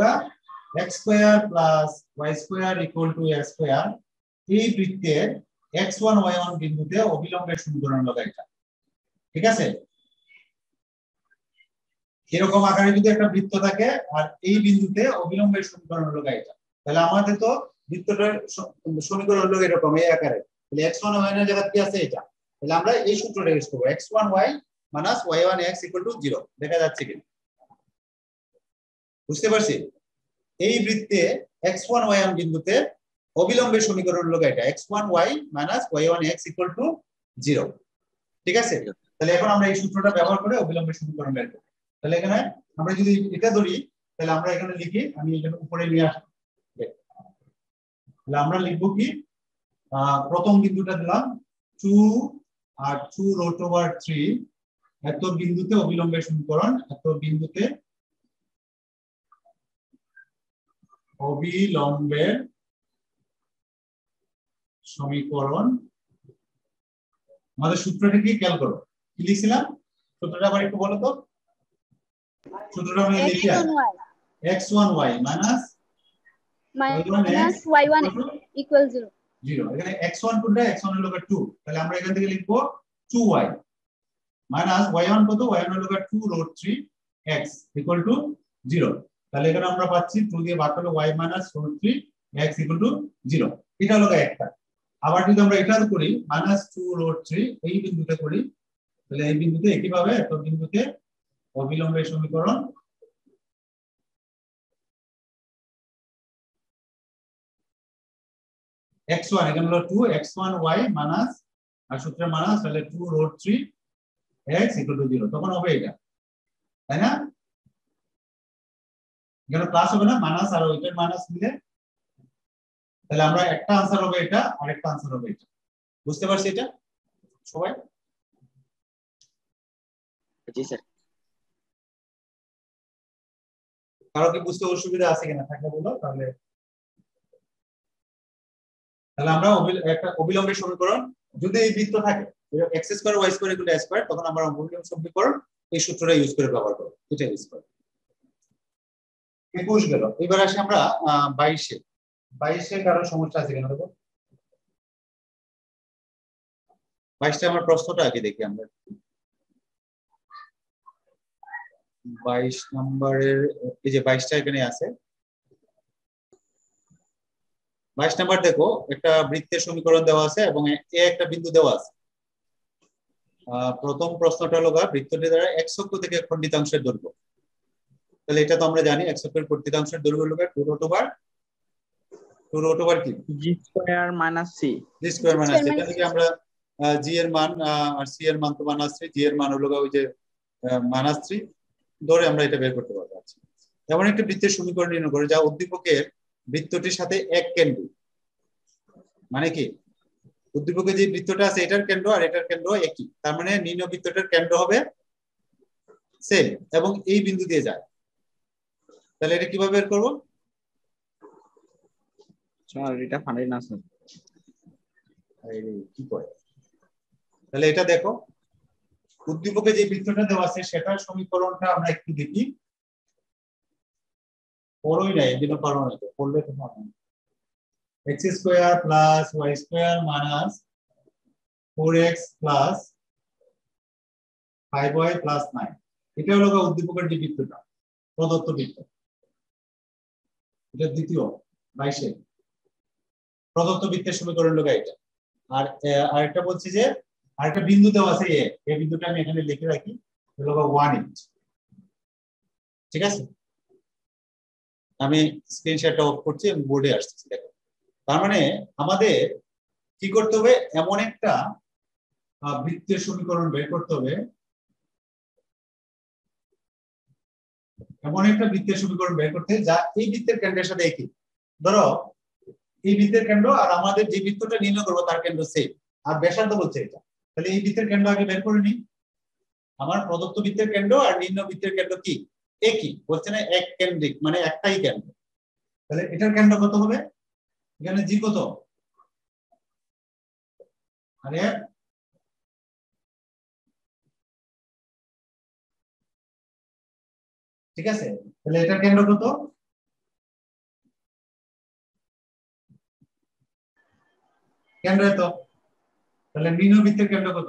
x square plus y square equal to x square এই বৃত্তের এক্স ওয়ান ওয়াই ওয়ান বিন্দুতে অবিলম্বের সমীকরণ হলো ঠিক আছে? এরকম আকারে যদি একটা বৃত্ত থাকে, আর এই বিন্দুতে অবিলম্বের সমীকরণ হলো তাহলে আমাদের তো বৃত্তটার সমীকরণ হলো এরকম, এই আকারে। তাহলে এক্স ওয়ান ওয়াই এর জায়গায় কি আছে এটা? তাহলে আমরা এই সূত্রটা ইউজ করব। X one y minus y one x equal to zero দেখা যাচ্ছে কি বুঝতে পারছি? এই বৃত্তে এক্স ওয়ান ওয়াই ওয়ান বিন্দুতে অবিলম্বের সমীকরণ হলো এটা x one y minus y one x equal to zero ঠিক আছে? তাহলে এখন আমরা এই সূত্রটা ব্যবহার করে অবিলম্বের সমীকরণ বের করব। তাহলে এখানে আমরা যদি এটা ধরি, তাহলে আমরা এখানে লিখি, আমি এখানে উপরে নিয়ে আসব তাহলে আমরা লিখব কি? প্রথম বিন্দুটা দিলাম টু আর টু রোট ওভার থ্রি এত বিন্দুতে অবিলম্বের সমীকরণ, এত বিন্দুতে অবিলম্বের সমীকরণ আমাদের সূত্রটা কি? খেয়াল করো। কি লিখছিলাম? সূত্রটা আবার একটু বলো তো। সূত্রটা আমি x লিখি on y x one y minus minus y1 equal 0 zero এখানে এক্স ওয়ান কোনটা? এক্স ওয়ান হলো টু তাহলে আমরা এখান থেকে লিখব two y minus y one কত? ওয়াই ওয়ান হলো two root three x equal to zero তাহলে এখানে আমরা পাচ্ছি টু দিয়ে ভাগ করলে y minus root three x equal to zero এটা হলো একটা। আবার যদি আমরা এটা করি মাইনাস টু রোড থ্রি এই বিন্দুতে করি, তাহলে এই বিন্দুতে একই একইভাবে এত বিন্দুতে অবিলম্বের সমীকরণ। এক্স ওয়ান এখানে হলো two x one y minus আর সূত্রে মাইনাস তাহলে two root three x equal to zero তখন হবে এটা। তাই না? এখানে প্লাস হবে না মাইনাস আর ওইটার মাইনাস মিলে তাহলে আমরা একটা আনসার হবে এটা আর একটা আনসার হবে এটা। বুঝতে পারছি এটা? সবাই? জি স্যার কারও কি বুঝতে অসুবিধা আছে কিনা থাকলে বলো তাহলে। তাহলে আমরা একটা অবিলম্বে সমীকরণ যদি এই বৃত্ত থাকে x square y square equal square তখন আমরা অবিলম্ব সমীকরণ এই সূত্রটা ইউজ করে ব্যবহার করব। এটা ইউজ করব। একুশ গেল। এবার আসি আমরা বাইশে। বাইশে কারও সমস্যা আছে কিনা দেখো? বাইশটা আমার প্রশ্নটা আগে দেখি আমরা। বাইশ নম্বরের, এই যে বাইশটা এখানে আছে। বাইশ নাম্বার দেখো, একটা বৃত্তের সমীকরণ দেওয়া আছে এবং এ একটা বিন্দু দেওয়া আছে। প্রথম প্রশ্নটা হলো বৃত্তটি দ্বারা এক থেকে খণ্ডিতাংশের দৈর্ঘ্য। তাহলে এটা তো আমরা জানি এক অক্ষের খণ্ডিতাংশের দৈর্ঘ্য হলো two root over two root over কি? G square minus c g square minus এটা minus থেকে আমরা জি এর মান আহ, আর সি এর মান তো মাইনাস থ্রি জি এর মান হলো ওই যে মাইনাস থ্রি ধরে আমরা এটা বের করতে পারব আচ্ছা। এমন একটা বৃত্তের সমীকরণ নির্ণয় করে যা উদ্দীপকের বৃত্তটির সাথে এক কেন্দ্র। মানে কি? উদ্দীপকের যে বৃত্তটা আছে এটার কেন্দ্র আর এটার কেন্দ্র একই। তার মানে নিম্ন বৃত্তটার কেন্দ্র হবে সেম এবং এই বিন্দু দিয়ে যায়। তাহলে এটা কীভাবে বের করব? স্যার এটা ফান্ডাই না স্যার। এই কি করে? তাহলে এটা দেখো উদ্দীপকে যে বৃত্তটা দেওয়া আছে সেটার সমীকরণটা আমরা একটু দেখি। পড়োই নাই এই জন্য পারব না তো পড়লে তো হবে না। X square plus y square minus four x plus five y plus nine এটা হলো উদ্দীপকের যে বৃত্তটা প্রদত্ত বৃত্ত। এটা দ্বিতীয়, বাইশে। প্রদত্ত বৃত্তের সমীকরণ লোক এটা আর আরেকটা বলছি যে, আরেকটা বিন্দু দেওয়া আছে এ। এই বিন্দুটা আমি এখানে লিখে রাখি ওয়ান ইঞ্চ ঠিক আছে? আমি স্ক্রিনশটটা অফ করছি এবং বোর্ডে আসতেছি, দেখো। তার মানে আমাদের কি করতে হবে? এমন একটা বৃত্তের সমীকরণ বের করতে হবে এমন একটা বৃত্তের সমীকরণ বের করতে যা এই বৃত্তের কেন্দ্রের সাথে একই। ধরো, এই বৃত্তের কেন্দ্র আর আমাদের যে বৃত্তটা নির্ণয় করব তার কেন্দ্র সেম আর ব্যাসার্ধ বলছে এটা। তাহলে এই বৃত্তের কেন্দ্র আগে বের করে নিই আমার প্রদত্ত বৃত্তের কেন্দ্র আর নিম্ন বৃত্তের কেন্দ্র কি? একই। বলছে না এক কেন্দ্রিক মানে একটাই কেন্দ্র। তাহলে এটার কেন্দ্র কত হবে? এখানে জি কত? আরে ঠিক আছে? তাহলে এটার কেন্দ্র কত? কেন্দ্র এত? তাহলে নিম্ন বৃত্তের কেন্দ্র কত?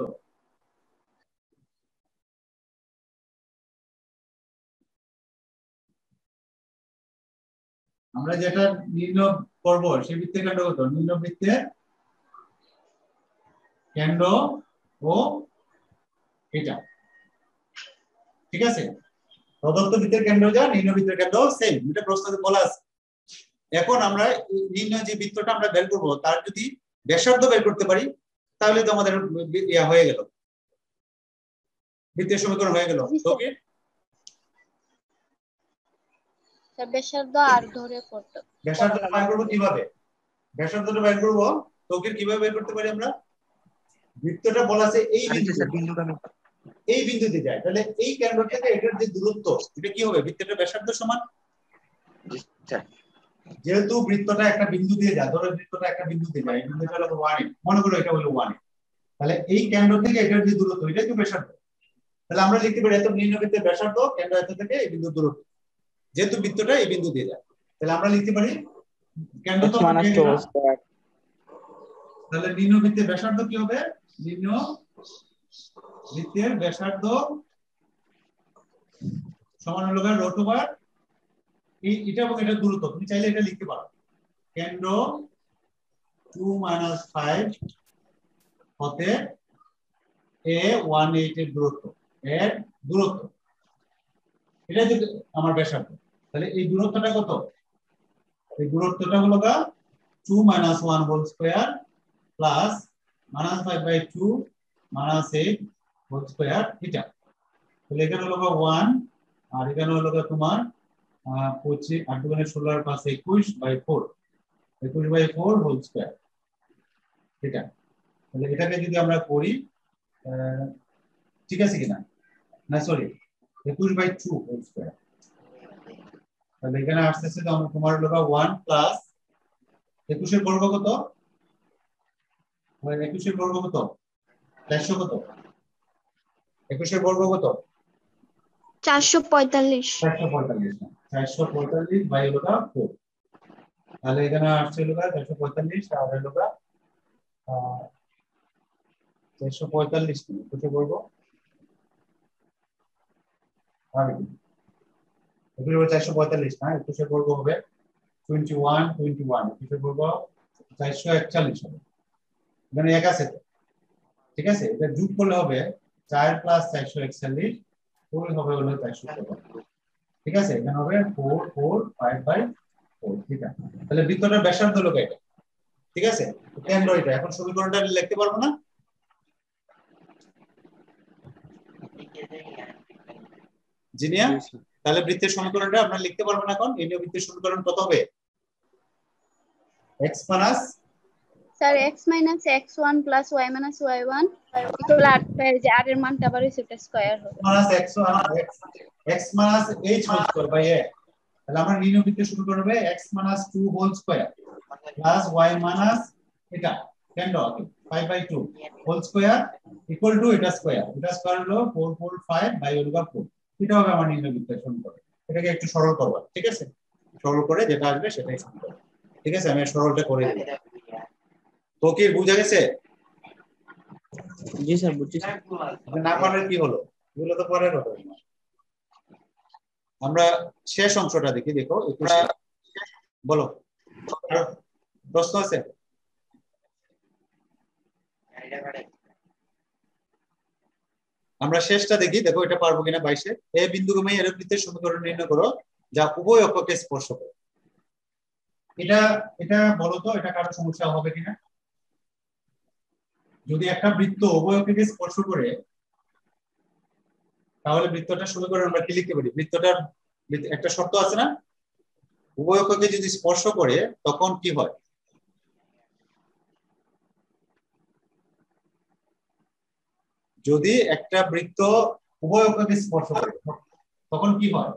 আমরা যেটা নির্ণয় করব সেই বৃত্তের কেন্দ্র কত? নিম্ন বৃত্তের কেন্দ্র ও এটা। ঠিক আছে? প্রদত্ত বৃত্তের কেন্দ্র যা নিম্ন বৃত্তের কেন্দ্র সেম এটা প্রশ্নে বলা আছে। এখন আমরা এই নিম্ন যে বৃত্তটা আমরা বের করব তার যদি ব্যাসার্ধ বের করতে পারি তাহলে তো আমাদের ইয়া হয়ে গেল। বৃত্তের সমীকরণ হয়ে গেল। ওকে ব্যাসার্ধ আর ধরে করতে ব্যাসার্ধটা বের করব কীভাবে? ব্যাসার্ধটা বের করব তৌকির কীভাবে বের করতে পারি আমরা? বৃত্তটা বলা আছে এই বিন্দু বিন্দুটা এই বিন্দুতে যায়। তাহলে এই কেন্দ্র থেকে এটার যে দূরত্ব এটা কি হবে? বৃত্তটা ব্যাসার্ধ সমান? যেহেতু বৃত্তটা একটা বিন্দু দিয়ে যায় ধরো বৃত্তটা একটা বিন্দু দিয়ে যায় এই বিন্দুটা হলো ওয়ান মনে করো এটা হলো ওয়ান তাহলে এই কেন্দ্র থেকে এটার যে দূরত্ব এটা তো ব্যাসার্ধ? তাহলে আমরা লিখতে পারি এত নিম্ন বৃত্তের ব্যাসার্ধ কেন্দ্র এত থেকে এই বিন্দুর দূরত্ব। যেহেতু বৃত্তটা এই বিন্দু দিয়ে যায়। তাহলে আমরা লিখতে পারি কেন্দ্র তো তাহলে নিম্ন বৃত্তের ব্যাসার্ধ কি হবে? নিম্ন বৃত্তের ব্যাসার্ধ সমান হলো রোট ওভার এটা এবং এটা দূরত্ব, তুমি চাইলে এটা লিখতে পারো। কেন্দ্র টু মাইনাস ফাইভ হতে এ ওয়ান এইট এর দূরত্ব এর দূরত্ব। এটা যদি আমার ব্যাসার্ধ, তাহলে এই দূরত্বটা কত? এই দূরত্বটা হলো গা two minus one whole square plus minus five by two minus eight whole square এটা তাহলে এখানে হলো ওয়ান আর এখানে হলো তোমার পঁচিশ আট দুগুণে ষোলো আর পাঁচ একুশ বাই ফোর একুশ বাই ফোর হোল স্কোয়ার এটা তাহলে এটাকে যদি আমরা করি ঠিক আছে কিনা? না সরি একুশ বাই টু হোল স্কোয়ার তাহলে এখানে আসতেছে তোমার লোকা ওয়ান প্লাস একুশের বর্গ কত? একুশের বর্গ কত? চারশো কত? একুশের বর্গ কত? চারশো পঁয়তাল্লিশ। চারশো পঁয়তাল্লিশ না। চারশো পঁয়তাল্লিশ বাই লোকা ফোর তাহলে এখানে আসছে লোকা চারশো পঁয়তাল্লিশ আর লোকা চারশো পঁয়তাল্লিশ একুশে বর্গ? একুশে বর্গ চারশো পঁয়তাল্লিশ না? একুশে বর্গ হবে টোয়েন্টি ওয়ান টোয়েন্টি ওয়ান একুশে বর্গ চারশো একচল্লিশ হবে। এখানে এক আছে ঠিক আছে? এটা যোগ করলে হবে চার প্লাস চারশো একচল্লিশ ফোর হবে হলো চারশো পঁয়তাল্লিশ ঠিক আছে? এখানে হবে four four five by four ঠিক আছে? তাহলে বৃত্তটার ব্যাসার্ধ হলো এটা ঠিক আছে? কেন্দ্র এটা। এখন সমীকরণটা লিখতে পারব না? জিনিয়া, তাহলে বৃত্তের সমীকরণটা আমরা লিখতে পারব না এখন। এই বৃত্তের সমীকরণ কত হবে? x minus sir, x minus x one plus y minus y equal r এর যে আর এর মানটা আবার সেটা স্কয়ার হবে। Minus x x minus h whole square by a তাহলে আমরা নির্ণয় বৃত্তের শুরু হবে x minus 2 whole square plus y minus এটা কেন okay 5 by 2 whole square equal to এটা স্কয়ার এটা স্কয়ার হলো 4 4 5 বাই ওলগা 4 এটা হবে আমার নির্ণয় বৃত্তের সমীকরণ। এটাকে একটু সরল করব, ঠিক আছে? সরল করে যেটা আসবে সেটাই ঠিক আছে? আমি সরলটা করে দিই। কি বুঝা গেছে? জি স্যার বুঝছি না পারলে কি হলো? এগুলো তো পরের কথা আমরা শেষ অংশটা দেখি দেখো। বলো। প্রশ্ন আছে? আমরা শেষটা দেখি দেখো এটা পারব কিনা বাইশে। এ বিন্দুগমে এর বৃত্তের সমীকরণ নির্ণয় করো যা উভয় অক্ষকে স্পর্শ করে। এটা এটা বলো তো এটা কারও সমস্যা হবে কিনা? যদি একটা বৃত্ত উভয় অক্ষকে স্পর্শ করে, তাহলে বৃত্তটার সমীকরণ আমরা কি লিখতে পারি? বৃত্তটার একটা শর্ত আছে না? উভয় অক্ষকে যদি স্পর্শ করে, তখন কি হয়? যদি একটা বৃত্ত উভয় অক্ষকে স্পর্শ করে, তখন কি হয়?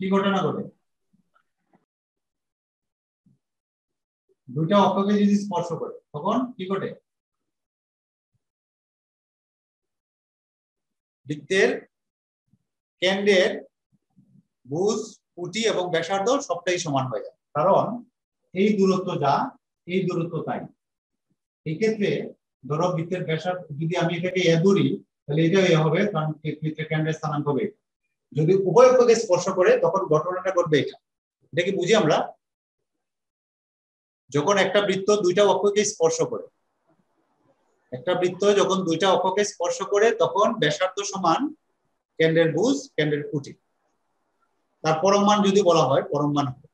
কি ঘটনা ঘটে? দুইটা অক্ষকে যদি স্পর্শ করে, তখন কি ঘটে? বৃত্তের কেন্দ্রের ভুজ পুটি এবং ব্যাসার্ধ সবটাই সমান হয়ে যায়। কারণ এই দূরত্ব যা, এই দূরত্ব তাই। এই ক্ষেত্রে ধরো বৃত্তের ব্যাসার্ধ, যদি আমি এটাকে এ ধরি, তাহলে এটা এ হবে, কারণ বৃত্তের কেন্দ্রের স্থানাঙ্ক হবে যদি উভয় অক্ষকে স্পর্শ করে, তখন ঘটনাটা ঘটবে এটা। এটা কি বুঝি আমরা? যখন একটা বৃত্ত দুইটা অক্ষকে স্পর্শ করে একটা বৃত্ত যখন দুইটা অক্ষকে স্পর্শ করে তখন ব্যাসার্ধ সমান কেন্দ্রের ভুজ কেন্দ্রের কুটি তার পরম মান যদি বলা হয় পরম মান হবে।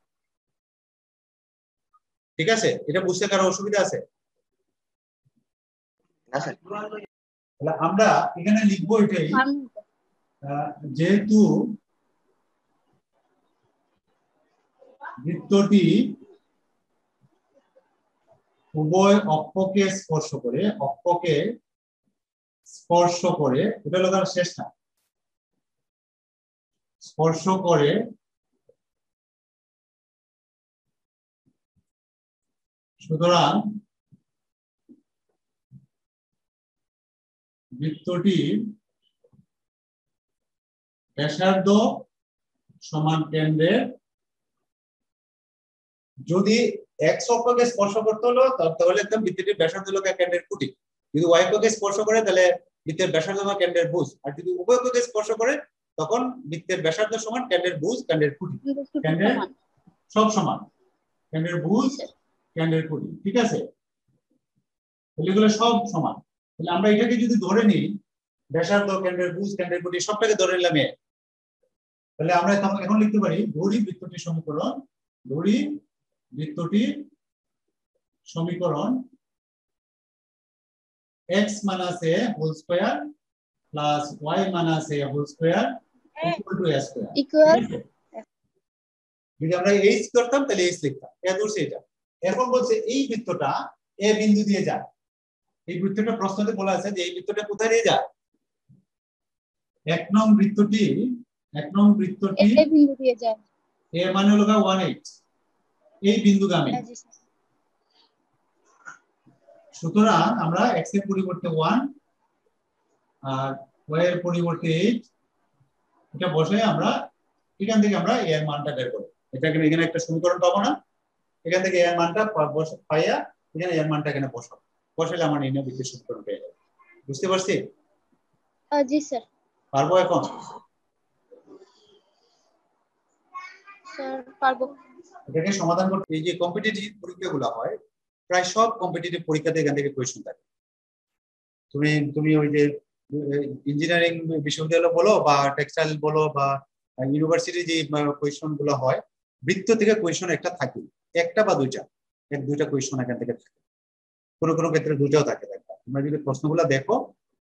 ঠিক আছে? এটা বুঝতে কারও অসুবিধা আছে? তাহলে আমরা এখানে লিখব এটাই আহ, যেহেতু বৃত্তটি উভয় অক্ষকে স্পর্শ করে, অক্ষকে স্পর্শ করে, এটা হলো তার শেষ না স্পর্শ করে, সুতরাং বৃত্তটি ব্যাসার্ধ সমান কেন্দ্রের, যদি এক্স অক্ষকে স্পর্শ করতে হলো তাহলে একদম বৃত্তটির ব্যাসার্ধ হলো কেন্দ্রের কুটি যদি ওয়াই স্পর্শ করে, তাহলে বৃত্তের ব্যাসার্ধ সমান কেন্দ্রের ভুজ আর যদি উভয় অক্ষকে স্পর্শ করে, তখন বৃত্তের ব্যাসার্ধ সমান কেন্দ্রের ভুজ কেন্দ্রের কুটি কেন্দ্রের সব সমান। কেন্দ্রের ভুজ কেন্দ্রের কুটি ঠিক আছে? এগুলো সব সমান। তাহলে আমরা এটাকে যদি ধরে নিই, ব্যাসার্ধ, কেন্দ্রের ভুজ কেন্দ্রের কুটি সবটাকে ধরে নিলাম তাহলে আমরা এখন লিখতে পারি ধরি বৃত্তটির সমীকরণ ধরি বৃত্তটির সমীকরণ x minus a whole square plus y minus a whole square equal to a square equal যদি আমরা এইচ করতাম তাহলে এইচ লিখতাম। এ ধরছি এটা। এখন বলছে এই বৃত্তটা এ বিন্দু দিয়ে যায়। এই বৃত্তটা প্রশ্নতে বলা আছে যে এই বৃত্তটা কোথায় দিয়ে যায়? এক নং বৃত্তটি এক নং বৃত্তটি এই বিন্দু দিয়ে যায়। এ মানে হলো ওয়ান এইট এই বিন্দুগামী। হ্যাঁ সুতরাং আমরা এক্সের পরিবর্তে ওয়ান আর ওয়াই এর পরিবর্তে এইট এটা বসে আমরা এখান থেকে আমরা এ এর মানটা বের করব। এটা এখানে এখানে একটা সমীকরণ পাবো না। এখান থেকে এর মানটা বসে- পাইয়া এখানে এর মানটা এখানে বসাবো। বসালে আমার নির্ণয় বৃত্তের সমীকরণ পেয়ে যাবে। বুঝতে পারছি? জি স্যার। পারব এখন? স্যার পারব। এটাকে সমাধান করতে এই যে কম্পিটিটিভ পরীক্ষাগুলো হয়, প্রায় সব কম্পিটিটিভ পরীক্ষাতে এখান থেকে কোয়েশন থাকে। তুমি তুমি ওই যে ইঞ্জিনিয়ারিং বিশ্ববিদ্যালয় বলো বা টেক্সটাইল বলো বা ইউনিভার্সিটি যে কোয়েশনগুলো হয়, বৃত্ত থেকে কোয়েশন একটা থাকে। একটা বা দুইটা। এক, দুইটা কোয়েশন এখান থেকে থাকে। কোনো কোনো ক্ষেত্রে দুইটাও থাকে। দেখবা তোমরা যদি প্রশ্নগুলো দেখো,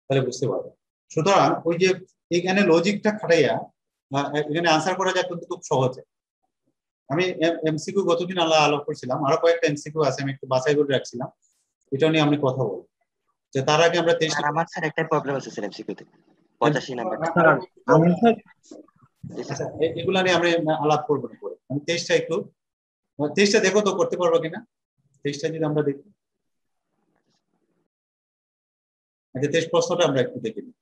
তাহলে বুঝতে পারবে। সুতরাং ওই যে, এখানে লজিকটা খাটাইয়া এখানে আনসার করা যায় কিন্তু খুব সহজে। আমি এমসিকিউ গতদিন আল্লাহ আলোক করছিলাম। আরও কয়েকটা এমসিকিউ আছে আমি একটু বাছাই করে রাখছিলাম। এটা নিয়ে আমি কথা বলব। যে তার আগে আমরা তেইশ আমার স্যার একটা প্রবলেম আছে স্যার এমসিকিউতে পঁচাশি নাম্বারটা স্যার আমি স্যার আচ্ছা এগুলা নিয়ে আমরা আলাপ করব না পরে। আমি তেইশটা একটু তেইশটা দেখো তো করতে পারব কিনা? তেইশটা যদি আমরা দেখি। আচ্ছা তেইশ প্রশ্নটা আমরা একটু দেখে নিই।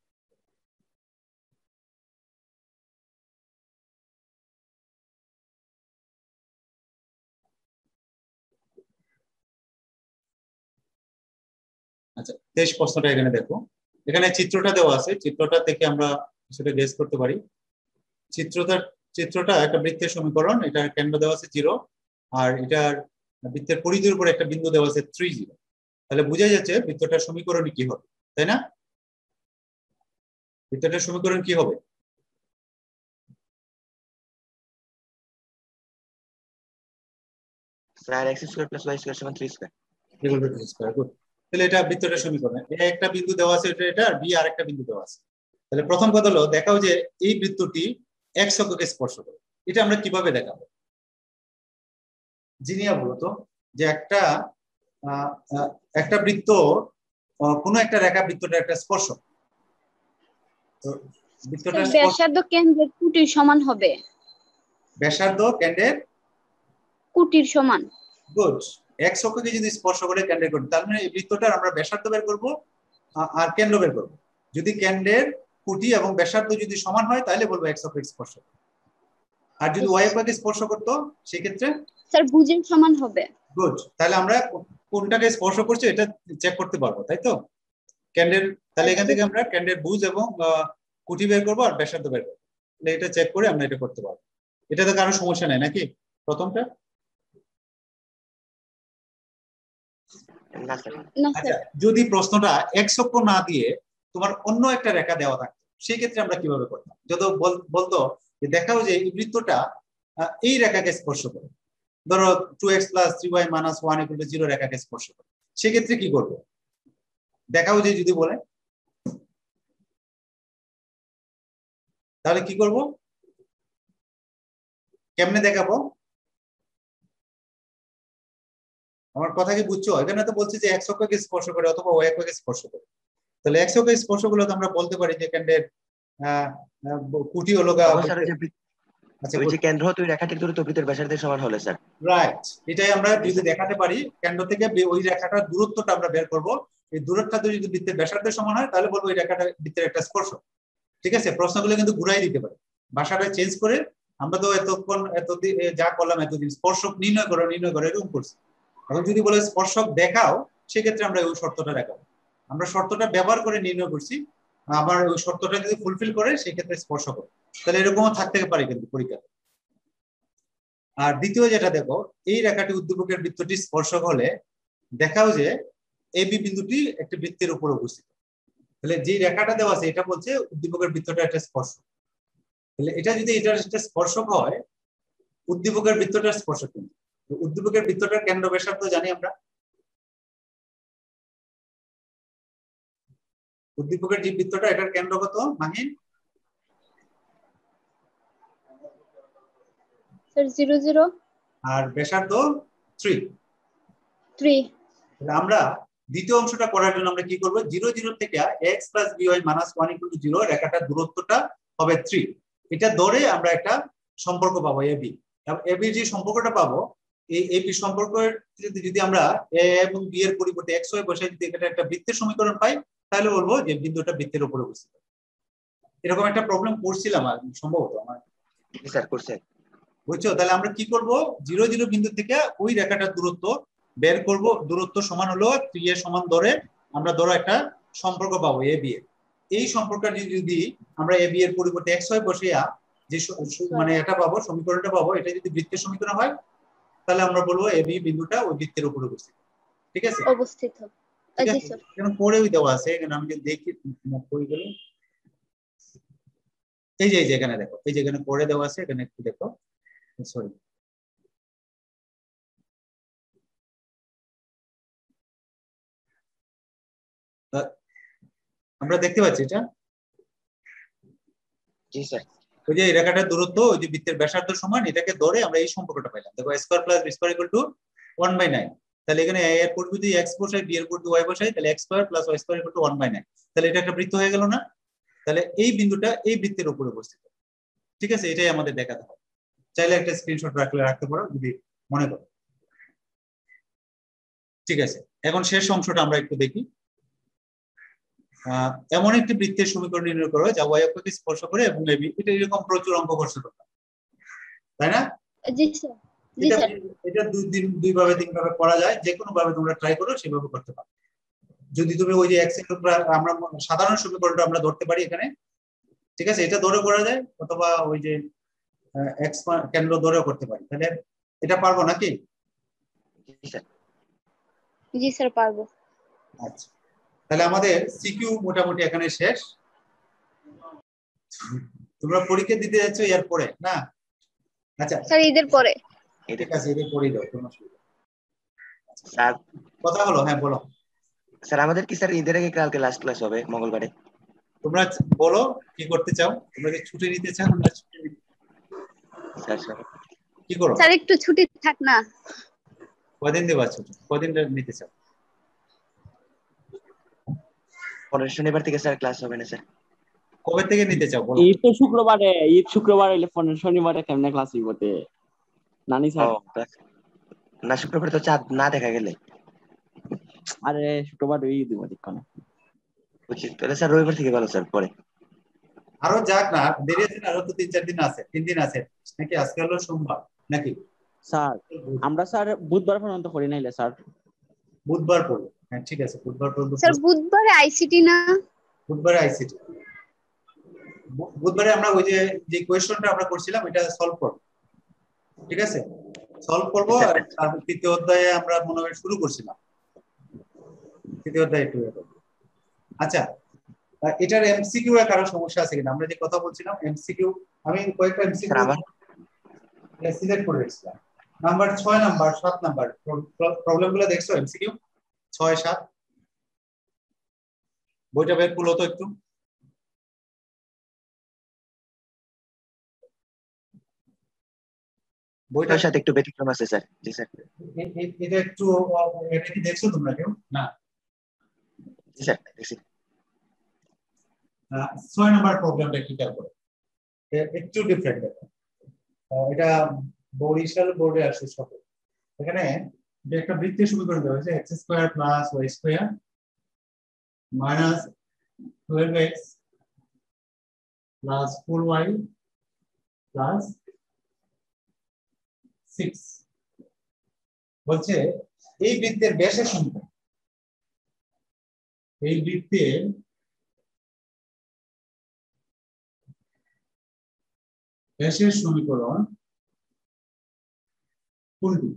তেইশ প্রশ্নটা এখানে দেখো। এখানে চিত্রটা দেওয়া আছে। চিত্রটা থেকে আমরা সেটা গেস করতে পারি। চিত্রটার চিত্রটা একটা বৃত্তের সমীকরণ। এটা কেন্দ্র দেওয়া আছে জিরো। আর এটার বৃত্তের পরিধির উপর একটা বিন্দু দেওয়া আছে থ্রি জিরো। তাহলে বোঝা যাচ্ছে বৃত্তটার সমীকরণ কি হবে তাই না? বৃত্তটার সমীকরণ কি হবে? X square plus y square সমান থ্রি স্কোয়ার equal তাহলে এটা বৃত্তটার সমীকরণ। এ একটা বিন্দু দেওয়া আছে এটা এটা আর বি আর একটা বিন্দু দেওয়া আছে। তাহলে প্রথম কথা হলো দেখাও যে এই বৃত্তটি এক অক্ষকে স্পর্শ করে। এটা আমরা কীভাবে দেখাবো? জিনিয়া বলতো যে একটা একটা বৃত্ত কোনো একটা রেখা বৃত্তটা একটা স্পর্শ তো বৃত্তটা ব্যাসার্ধ কেন্দ্রের কুটির সমান হবে। ব্যাসার্ধ কেন্দ্রের কুটির সমান। গুড এক অক্ষকে যদি স্পর্শ করে কেন্দ্রে করি তার মানে এই বৃত্তটার আমরা ব্যাসার্ধ বের করব আর কেন্দ্র বের করব। যদি কেন্দ্রের কুটি এবং ব্যাসার্ধ যদি সমান হয় তাহলে বলব এক অক্ষকে স্পর্শ। আর যদি ওয়াই অক্ষকে স্পর্শ করতো সেক্ষেত্রে স্যার ভুজের সমান হবে। গুড তাহলে আমরা কোনটাকে স্পর্শ করছি এটা চেক করতে পারব তাই তো? কেন্দ্রের তাহলে এখান থেকে আমরা কেন্দ্রের ভুজ এবং কুটি বের করব আর ব্যাসার্ধ বের করব। এটা চেক করে আমরা এটা করতে পারব। এটাতে কারও সমস্যা নেই নাকি? প্রথমটা? যদি প্রশ্নটা এক অক্ষ না দিয়ে তোমার অন্য একটা রেখা দেওয়া থাকতো সেই ক্ষেত্রে আমরা কীভাবে করতাম? যত বলতো যে দেখাও যে এই বৃত্তটা এই রেখাকে স্পর্শ করে। ধরো two x plus three y minus one equal to zero রেখাকে স্পর্শ করে। সেক্ষেত্রে কি করব? দেখাও যে যদি বলে। তাহলে কি করব? কেমনে দেখাবো? আমার কথা কি বুঝছ? এখানে তো বলছে যে একশো অক্ষকে স্পর্শ করে অথবা ওয়াই অক্ষকে স্পর্শ করে। তাহলে অক্ষকে স্পর্শ করলে তো আমরা বলতে পারি যে কেন্দ্রের কুটি হলো আচ্ছা ওই যে কেন্দ্র রেখাটির দূরত্ব বৃত্তের ব্যাসার্ধের সমান হলে স্যার। রাইট এটাই আমরা যদি দেখাতে পারি কেন্দ্র থেকে ওই রেখাটার দূরত্বটা আমরা বের করব। এই দূরত্বটা যদি বৃত্তের ব্যাসার্ধের সমান হয় তাহলে বলব এই রেখাটা বৃত্তের একটা স্পর্শ। ঠিক আছে? প্রশ্নগুলো কিন্তু ঘুরাই দিতে পারে। ভাষাটা চেঞ্জ করে আমরা তো এতক্ষণ এতদিন যা করলাম এতদিন স্পর্শক নির্ণয় করো নির্ণয় করো এরকম করছি। এখন যদি বলে স্পর্শক দেখাও, সেক্ষেত্রে আমরা ওই শর্তটা দেখাবো। আমরা শর্তটা ব্যবহার করে নির্ণয় করছি। আবার ওই শর্তটা যদি ফুলফিল করে, সেক্ষেত্রে স্পর্শ করে তাহলে এরকমও থাকতে পারে কিন্তু পরীক্ষাতে আর দ্বিতীয় যেটা দেখো, এই রেখাটি উদ্দীপকের বৃত্তটি স্পর্শক হলে দেখাও যে এই বি বিন্দুটি একটি বৃত্তের উপর অবস্থিত। তাহলে যে রেখাটা দেওয়া আছে, এটা বলছে উদ্দীপকের বৃত্তটা একটা স্পর্শ তাহলে এটা যদি এটার সাথে স্পর্শক হয়, উদ্দীপকের বৃত্তটা স্পর্শক কিন্তু। উদ্দীপকের বৃত্তটার কেন্দ্র ব্যাসার্ধ জানি আমরা। উদ্দীপকের যে বৃত্তটা এটার কেন্দ্র কত? মাহিন? আর ব্যাসার্ধ থ্রি থ্রি আমরা দ্বিতীয় অংশটা করার জন্য আমরা কি করব? জিরো জিরো থেকে x plus b y minus one equal to zero রেখাটার দূরত্বটা হবে থ্রি এটা ধরে আমরা একটা সম্পর্ক পাবো এবি এবির যে সম্পর্কটা পাবো এই সম্পর্কের যদি যদি আমরা এ এবং বি এর পরিবর্তে এক্স ওয়াই বসে যদি এটা একটা বৃত্তের সমীকরণ পাই তাহলে বলব যে বিন্দুটা বৃত্তের উপরে অবস্থিত। এরকম একটা প্রবলেম করছিলাম আর সম্ভবত আমার। স্যার করছেন বুঝছ? তাহলে আমরা কি করব? জিরো জিরো বিন্দু থেকে ওই রেখাটার দূরত্ব বের করব। দূরত্ব সমান হলো থ্রি এর সমান ধরে আমরা ধরো একটা সম্পর্ক পাবো এ বি এর। এই সম্পর্কটা যদি আমরা এ বি এর পরিবর্তে এক্স ওয়াই বসিয়া যে মানে এটা পাবো সমীকরণটা পাবো এটা যদি বৃত্তের সমীকরণ হয় তাহলে আমরা বলব এ বি বিন্দুটা ওই বৃত্তের উপরে অবস্থিত ঠিক আছে? অবস্থিত। স্যার এখানে পরেও দেওয়া আছে এখানে আমি যদি দেখি এই যে এই যে এখানে দেখো এই যে এখানে দেওয়া আছে এখানে একটু দেখো। সরি আমরা দেখতে পাচ্ছি এটা? জি স্যার ওই যে রেখাটার দূরত্ব, ওই যে বৃত্তের ব্যাসার্ধ সমান, এটাকে ধরে আমরা এই সম্পর্কটা পাইলাম। দেখো square plus B square equal to one by nine তাহলে এখানে এ এর পর যদি এক্স বসাই বি এর পর যদি ওয়াই বসাই, তাহলে X square plus Y square equal to one by nine তাহলে এটা একটা বৃত্ত হয়ে গেল না? তাহলে এই বিন্দুটা এই বৃত্তের উপরে অবস্থিত ঠিক আছে? এটাই আমাদের দেখাতে হবে। চাইলে একটা স্ক্রিনশট রাখলে রাখতে পারো, যদি মনে করো। ঠিক আছে? এখন শেষ অংশটা আমরা একটু দেখি। এমন একটি বৃত্তের সমীকরণ নির্ণয় করো যা ওয়াই অক্ষকে স্পর্শ করে এবং এবি এটা এরকম প্রচুর অঙ্ক করছে তোমরা। তাই না? জি স্যার। জি এটা স্যার। এটা দুই দিন দুই ভাবে তিন ভাবে করা যায় যে কোনো ভাবে তোমরা ট্রাই করো সেভাবে করতে পারো। যদি তুমি ওই যে এক্সের উপর আমরা সাধারণ সমীকরণটা আমরা ধরতে পারি এখানে ঠিক আছে? এটা ধরে করা যায় অথবা ওই যে এক্স কেন্দ্র ধরেও করতে পারি। তাহলে এটা পারব নাকি? জি জি স্যার পারব। আচ্ছা। তাহলে আমাদের সিকিউ মোটামুটি এখানে শেষ। তোমরা পরীক্ষা দিতে যাচ্ছ এর পরে না? আচ্ছা। স্যার ঈদের পরে। এদের ঠিক আছে এদের পরেই দাও কোনো অসুবিধা স্যার। কথা হলো হ্যাঁ বলো। স্যার আমাদের কি স্যার ঈদের আগে কালকে লাস্ট ক্লাস হবে মঙ্গলবারে? তোমরা বলো কি করতে চাও তোমরা কি ছুটি নিতে চাও না ছুটি স্যার স্যার। কি করো? স্যার একটু ছুটি থাক না। কদিন দেবা ছুটি? কদিন নিতে চাও? পরের শনিবার থেকে স্যার ক্লাস হবে না স্যার। কবে থেকে নিতে চাও বলো ঈদ তো শুক্রবারে ঈদ শুক্রবার এলে পনেরো শনিবারে কেমনে ক্লাস হইবতে নানি স্যার? না শুক্রবার তো চাঁদ না দেখা গেলে। আরে শুক্রবার ওই দিব দেখো না উচিত তাহলে স্যার রবিবার থেকে ভালো স্যার পরে। আরও যাক না দেরি আছে না, আরও তো তিন চার দিন আছে তিন দিন আছে। নাকি আজকে হলো সোমবার নাকি? স্যার আমরা স্যার বুধবার পর্যন্ত করি নাইলে স্যার। বুধবার পড়ব। হ্যাঁ ঠিক আছে বুধবার পর্যন্ত স্যার বুধবারে আইসিটি না? বুধবারে আইসিটি বুধবারে আমরা ওই যে যে কোয়েশ্চনটা আমরা করছিলাম এটা সলভ করব। ঠিক আছে? সলভ করব আর তৃতীয় অধ্যায়ে আমরা মনে হয় শুরু করছিলাম। তৃতীয় অধ্যায়ে একটু ইয়ে আচ্ছা এটার এমসিকিউ এর কারও সমস্যা আছে কিনা? আমরা যে কথা বলছিলাম এমসিকিউ আমি কয়েকটা এমসিকিউ সিলেক্ট করে রেখেছিলাম। নাম্বার ছয় নাম্বার সাত নাম্বার প্রবলেমগুলো দেখছ এমসিকিউ ছয় সাত? বইটা বের করল তো একটু? বইটা ওটার সাথে একটু ব্যতিক্রম আছে স্যার। জি স্যার। এটা একটু এটা কি দেখছ তোমরা কেউ? না। জি স্যার দেখছি। ছয় নাম্বার প্রবলেমটা একটু খেয়াল করো? একটু ডিফারেন্ট এটা বরিশাল বোর্ডে আসছে সব এখানে যে একটা বৃত্তীয় সমীকরণ দেওয়া হয়েছে X square plus Y square minus twelve X plus four Y plus six বলছে, এই বৃত্তের ব্যাসের সমীকরণ এই বৃত্তের ব্যাসের সমীকরণ কোনটি?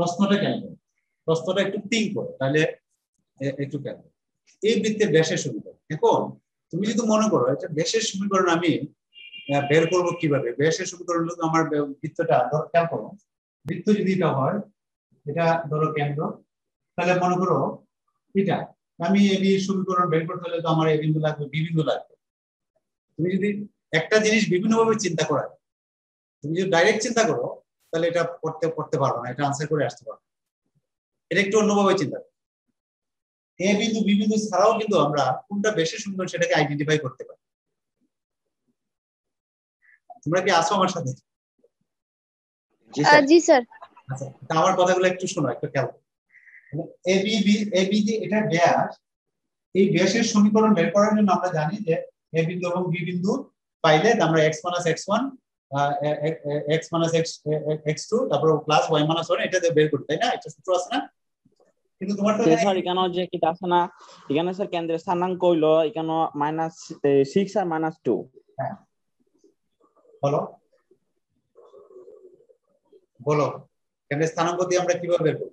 প্রশ্নটা কেন প্রশ্নটা একটু তিন করো, তাহলে একটু কেন এই বৃত্তের ব্যাসের সমীকরণ। এখন তুমি যদি মনে করো এটা ব্যাসের সমীকরণ আমি বের করব কীভাবে? ব্যাসের সমীকরণ হলো আমার বৃত্তটা, ধরো খেয়াল করো। বৃত্ত যদি এটা হয়, এটা ধরো কেন্দ্র, তাহলে মনে করো এটা। আমি এবি সমীকরণ বের করতে হলে তো আমার এ বিন্দু লাগবে বিভিন্ন লাগবে। তুমি যদি একটা জিনিস বিভিন্নভাবে চিন্তা করা তুমি যদি ডাইরেক্ট চিন্তা করো তাহলে এটা করতে করতে পারব না এটা আনসার করে আসতে পারব এটা একটু অন্যভাবে চিন্তা এ বিন্দু বি বিন্দু ছাড়াও কিন্তু আমরা কোনটা বেশি সুন্দর সেটাকে আইডেন্টিফাই করতে পারি। তোমরা কি আসো আমার সাথে? জি স্যার। আচ্ছা তা আমার কথাগুলো একটু শোনো একটু খেয়াল A B B A B যে এটা ব্যাস এই ব্যাসের সমীকরণ বের করার জন্য আমরা জানি যে এ বিন্দু এবং বি বিন্দু পাইলে আমরা X minus X one X minus X X two তারপর প্লাস ওয়াই মাইনাস ওয়ান এটা দিয়ে বের করি তাই না? এটা সূত্র আছে না? কিন্তু তোমার তো স্যার এখানে যে কি আছে না এখানে স্যার কেন্দ্রের স্থানাঙ্ক হইল এখানে মাইনাস সিক্স আর মাইনাস টু বলো। বলো। কেন্দ্রের স্থানাঙ্ক দিয়ে আমরা কীভাবে বের করব?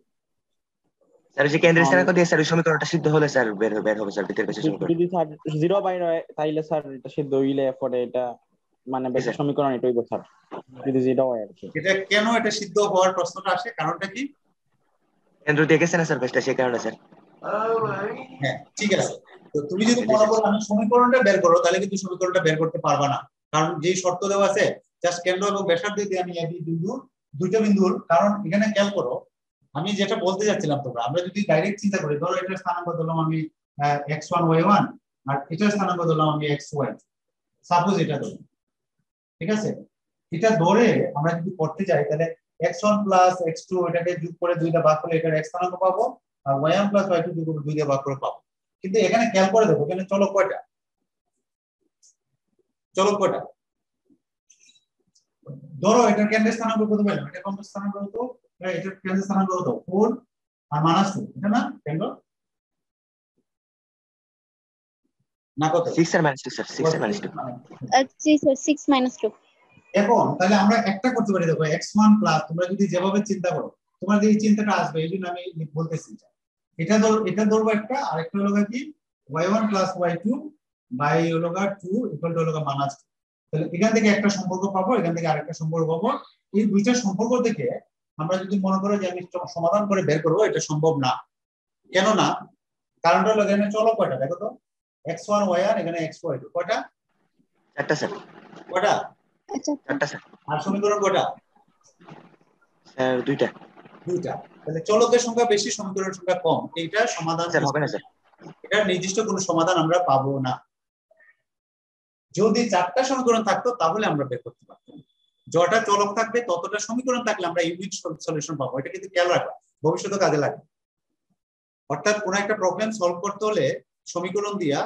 স্যার ওই যে কেন্দ্রের স্থানাঙ্ক দিয়ে স্যার সমীকরণটা সিদ্ধ হলে স্যার বের হবে বের হবে স্যার ভিতরের বেশি সমীকরণ। যদি স্যার জিরো বাইরে হয় তাইলে স্যার এটা সিদ্ধ হইলে পরে এটা মানে বেশি সমীকরণ এটাই স্যার যদি জিরো হয় আর কি। এটা কেন এটা সিদ্ধ হওয়ার প্রশ্নটা আসে? কারণটা কি? কেন্দ্র দিয়ে গেছে না স্যার বেশটা সেই কারণে স্যার। হ্যাঁ ঠিক আছে। তো তুমি যদি মনে করো আমি সমীকরণটা বের করো তাহলে কিন্তু সমীকরণটা বের করতে পারবা না। কারণ যে শর্ত দেওয়া আছে জাস্ট কেন্দ্র এবং ব্যাসার্ধ দিয়ে আমি একই বিন্দু দুইটা বিন্দুর কারণ এখানে খেয়াল করো আমি যেটা বলতে যাচ্ছিলাম তোমরা আমরা যদি ডাইরেক্ট চিন্তা করি ধরো এটার স্থানাঙ্ক ধরলাম আমি এক্স ওয়ান ওয়াই ওয়ান আর এটার স্থানাঙ্ক ধরলাম আমি এক্স ওয়াই সাপোজ এটা ধরলাম ঠিক আছে? এটা ধরে আমরা যদি করতে যাই তাহলে X one plus X two এটাকে যোগ করে দুইটা ভাগ করলে এটার এক্স স্থানাঙ্ক পাবো আর Y one plus Y two যোগ করে দুইটা ভাগ করে পাবো। কিন্তু এখানে খেয়াল করে দেখো এখানে চলো কয়টা? চলো কয়টা? ধরো এটার কেন্দ্রের স্থানাঙ্ক কত পেলাম? এটা কোন স্থানাঙ্ক হতো? হ্যাঁ, এটার কেন্দ্রের স্থানাঙ্ক হতো ফোর আর মাইনাস টু এটা না? কেন্দ্র? না কত? Minus sir minus sir minus এখন তাহলে আমরা একটা করতে পারি দেখো প্লাস তোমরা যদি যেভাবে চিন্তা করো তোমার যে চিন্তাটা আসবে এই জন্য আমি বলতেছি এটা। ধর এটা ধরবো একটা আরেকটা হলো কি? ওয়াই প্লাস ওয়াই বাই হলো টু ইকুয়াল টু হলো মাইনাস তাহলে এখান থেকে একটা সম্পর্ক পাবো এখান থেকে আরেকটা সম্পর্ক পাবো। এই দুইটা সম্পর্ক থেকে আমরা যদি মনে করো যে আমি সমাধান করে বের করব এটা সম্ভব না। কেন না কারণটা হলো এখানে চলো কয়টা দেখো তো। এক্স ওয়ান ওয়াই এখানে এক্স ওয়াই টু কয়টা চারটা স্যার। কয়টা চারটা স্যার। আর সমীকরণ কয়টা স্যার দুইটা। দুইটা। তাহলে চলকের সংখ্যা বেশি সমীকরণের সংখ্যা কম। এইটা সমাধান স্যার হবে না স্যার। এটার নির্দিষ্ট কোনো সমাধান আমরা পাবো না। যদি চারটা সমীকরণ থাকতো তাহলে আমরা বের করতে পারতাম। যটা চলক থাকবে ততটা সমীকরণ থাকলে আমরা ইউনিট সলিউশন পাবো। এটা কিন্তু খেয়াল রাখবা। ভবিষ্যতে কাজে লাগবে। অর্থাৎ কোন একটা প্রবলেম সলভ করতে হলে সমীকরণ দিয়া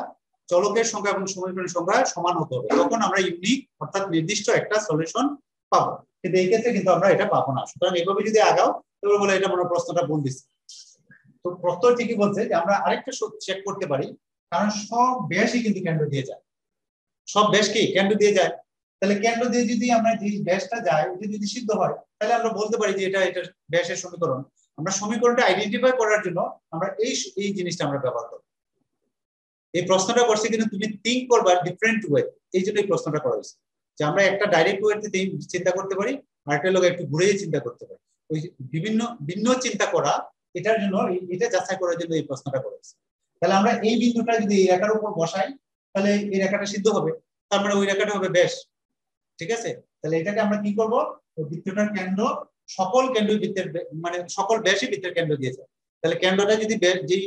চলকের সংখ্যা এবং সমীকরণের সংখ্যা সমান হতে হবে। তখন আমরা ইউনিক অর্থাৎ নির্দিষ্ট একটা সলিউশন পাবো। কিন্তু এই ক্ষেত্রে কিন্তু আমরা এটা পাবো না। সুতরাং এভাবে যদি আগাও তবে বলে এটা মনে প্রশ্নটা ভুল দিচ্ছে। তো প্রশ্ন ঠিকই বলছে যে আমরা আরেকটা চেক করতে পারি। কারণ সব ব্যাসই কিন্তু কেন্দ্র দিয়ে যায়। সব ব্যাস কি? কেন্দ্র দিয়ে যায়। তাহলে কেন্দ্র দিয়ে যদি আমরা যে ব্যাসটা যায়, ওটা যদি সিদ্ধ হয়, তাহলে আমরা বলতে পারি যে এটা এটা ব্যাসের সমীকরণ। আমরা সমীকরণটা আইডেন্টিফাই করার জন্য আমরা এই এই জিনিসটা আমরা ব্যবহার করব। এই প্রশ্নটা করছে কিন্তু তুমি থিঙ্ক করবা ডিফারেন্ট ওয়ে এই জন্য এই প্রশ্নটা করা হয়েছে। যে আমরা একটা ডাইরেক্ট ওয়েতে চিন্তা করতে পারি আর একটা লোক একটু ঘুরে চিন্তা করতে পারি। ওই বিভিন্ন, ভিন্ন চিন্তা করা, এটার জন্য এটা যাচাই করার জন্য এই প্রশ্নটা করেছে তাহলে আমরা এই বিন্দুটা যদি এই রেখার উপর বসাই, তাহলে এই রেখাটা সিদ্ধ হবে। তার মানে ওই রেখাটা হবে বেশ। ঠিক আছে? তাহলে এটাকে আমরা কি করব? বৃত্তটার কেন্দ্র, সকল কেন্দ্র বৃত্তের মানে সকল ব্যাসই বৃত্তের কেন্দ্র দিয়েছে তাহলে কেন্দ্রটা যদি যেই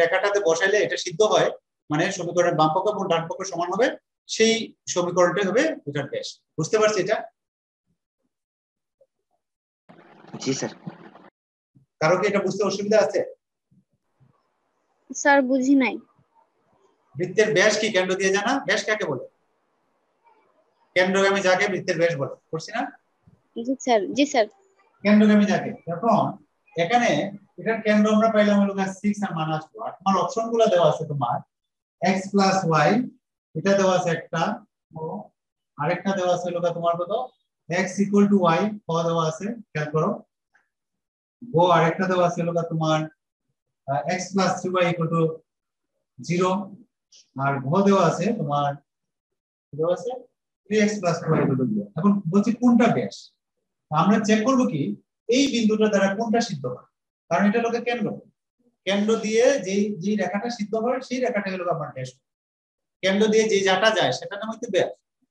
রেখাটাতে বসাইলে এটা সিদ্ধ হয় মানে সমীকরণের বাম পক্ষ এবং ডান পক্ষ সমান হবে সেই সমীকরণটাই হবে এটার ব্যাস। বুঝতে পারছি এটা? জি স্যার। কারও কি এটা বুঝতে অসুবিধা আছে? স্যার বুঝি নাই। বৃত্তের ব্যাস কি কেন্দ্র দিয়ে জানা? ব্যাস কাকে বলে? কেন্দ্রগামী যাকে বৃত্তের ব্যাস বলে। করছি না? জি স্যার। জি স্যার। কেন্দ্রগামী যাকে। এখন এখানে এটার কেন্দ্র আমরা পাইলাম হলো সিক্স আর মাইনাস টু আর তোমার অপশনগুলো দেওয়া আছে তোমার। এক্স প্লাস ওয়াই এটা দেওয়া আছে একটা, ও, আরেকটা দেওয়া আছে গিয়ে তোমার কত? এক্স ইকুয়াল টু ওয়াই ক দেওয়া আছে, খেয়াল করো। ও, আরেকটা দেওয়া আছে গিয়ে তোমার X plus three Y equal to zero আর ঘ দেওয়া আছে তোমার দেওয়া আছে? Three X plus two Y equal এখন বলছি কোনটা ব্যাস আমরা চেক করব কি, এই বিন্দুটা দ্বারা কোনটা সিদ্ধ হয়? কারণ এটা লোকে কেন্দ্র কেন্দ্র দিয়ে যেই যে রেখাটা সিদ্ধ হয় সেই রেখাটা হলো আমার ড্যাশ কেন্দ্র দিয়ে যে যাটা যায় সেটা নাম হচ্ছে ব্যাস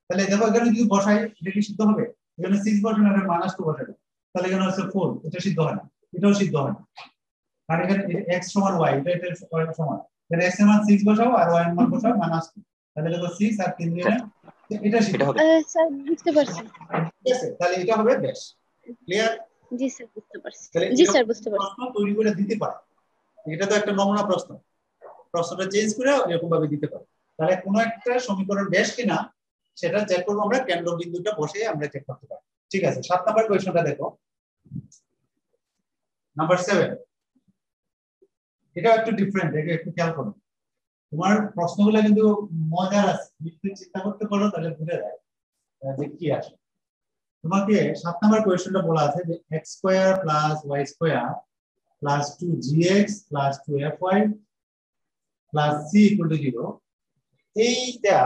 তাহলে দেখো এখানে যদি বসাই এটা কি সিদ্ধ হবে? এখানে সিক্স বসানো হবে মাইনাস টু বসাবে তাহলে এখানে হচ্ছে ফোর এটা সিদ্ধ হয় না। এটাও সিদ্ধ হয় না। কারণ এখানে এক্স সমান ওয়াই এটা এটা সমান। এখানে এক্সের মান সিক্স বসাও আর ওয়াই এর মান বসাও মাইনাস টু তাহলে দেখো সিক্স আর তিন দিয়ে এটা সিদ্ধ হবে। স্যার বুঝতে পারছি। ঠিক আছে তাহলে এটা হবে ব্যাস ক্লিয়ার জি স্যার বুঝতে পারছি। জি স্যার বুঝতে পারছি। প্রশ্ন তৈরি করে দিতে পারে। এটা তো একটা নমুনা প্রশ্ন। প্রশ্নটা চেঞ্জ করে এরকম ভাবে দিতে পারে। তাহলে কোনো একটা সমীকরণ বেশ কিনা, সেটা চেক করব আমরা কেন্দ্র বিন্দুটা বসে আমরা চেক করতে পারি ঠিক আছে, সাত নাম্বার কোয়েশনটা দেখো। নাম্বার সেভেন এটা একটু ডিফারেন্ট এটা একটু খেয়াল করো। তোমার প্রশ্নগুলো কিন্তু মজার আছে। একটু চিন্তা করতে পারো, তাহলে বুঝে যায় যে কি আসে। তোমাকে সাত নাম্বার কোয়েশনটা বলা আছে যে X square plus Y square plus two F Y plus C equal to zero এইটা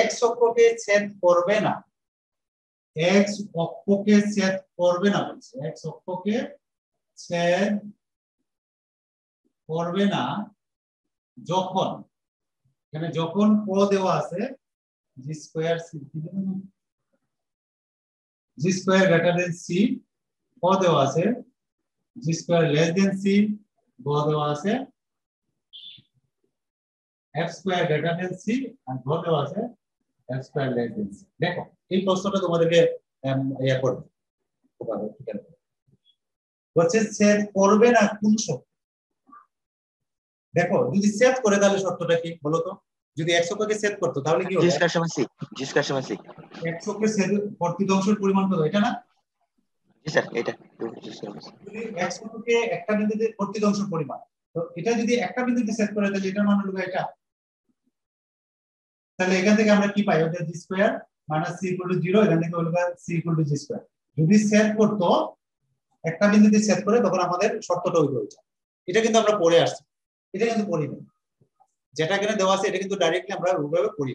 এক্স অক্ষকে ছেদ করবে না। এক্স অক্ষকে ছেদ করবে না বলছে। এক্স অক্ষকে ছেদ করবে না যখন, এখানে যখন প দেওয়া আছে G square C G square greater than C প দেওয়া আছে। G square less than C গ দেওয়া আছে F square greater than C আর গ দেওয়া আছে F square less than C দেখো এই প্রশ্নটা তোমাদেরকে ইয়ে করবে। বলছে সেট করবে না কোন শর্ত দেখো যদি সেট করে তাহলে শর্তটা কি বলো তো? যদি একশো কে সেট করতো তাহলে কি জি হবে? স্কয়ার সমান সি জি স্কয়ার সমান সি একশো কে সেট প্রতিধ্বংসের পরিমাণ কত এটা না? জি একটা বিন্দুতে সেট করে করতো, একটা বিন্দুতে সেট করে, তখন আমাদের শর্তটা হইতো ওইটা এটা কিন্তু আমরা পড়ে আসছি। এটা কিন্তু পড়িনি যেটা এখানে দেওয়া আছে, এটা কিন্তু ডাইরেক্টলি আমরা ওইভাবে পড়ি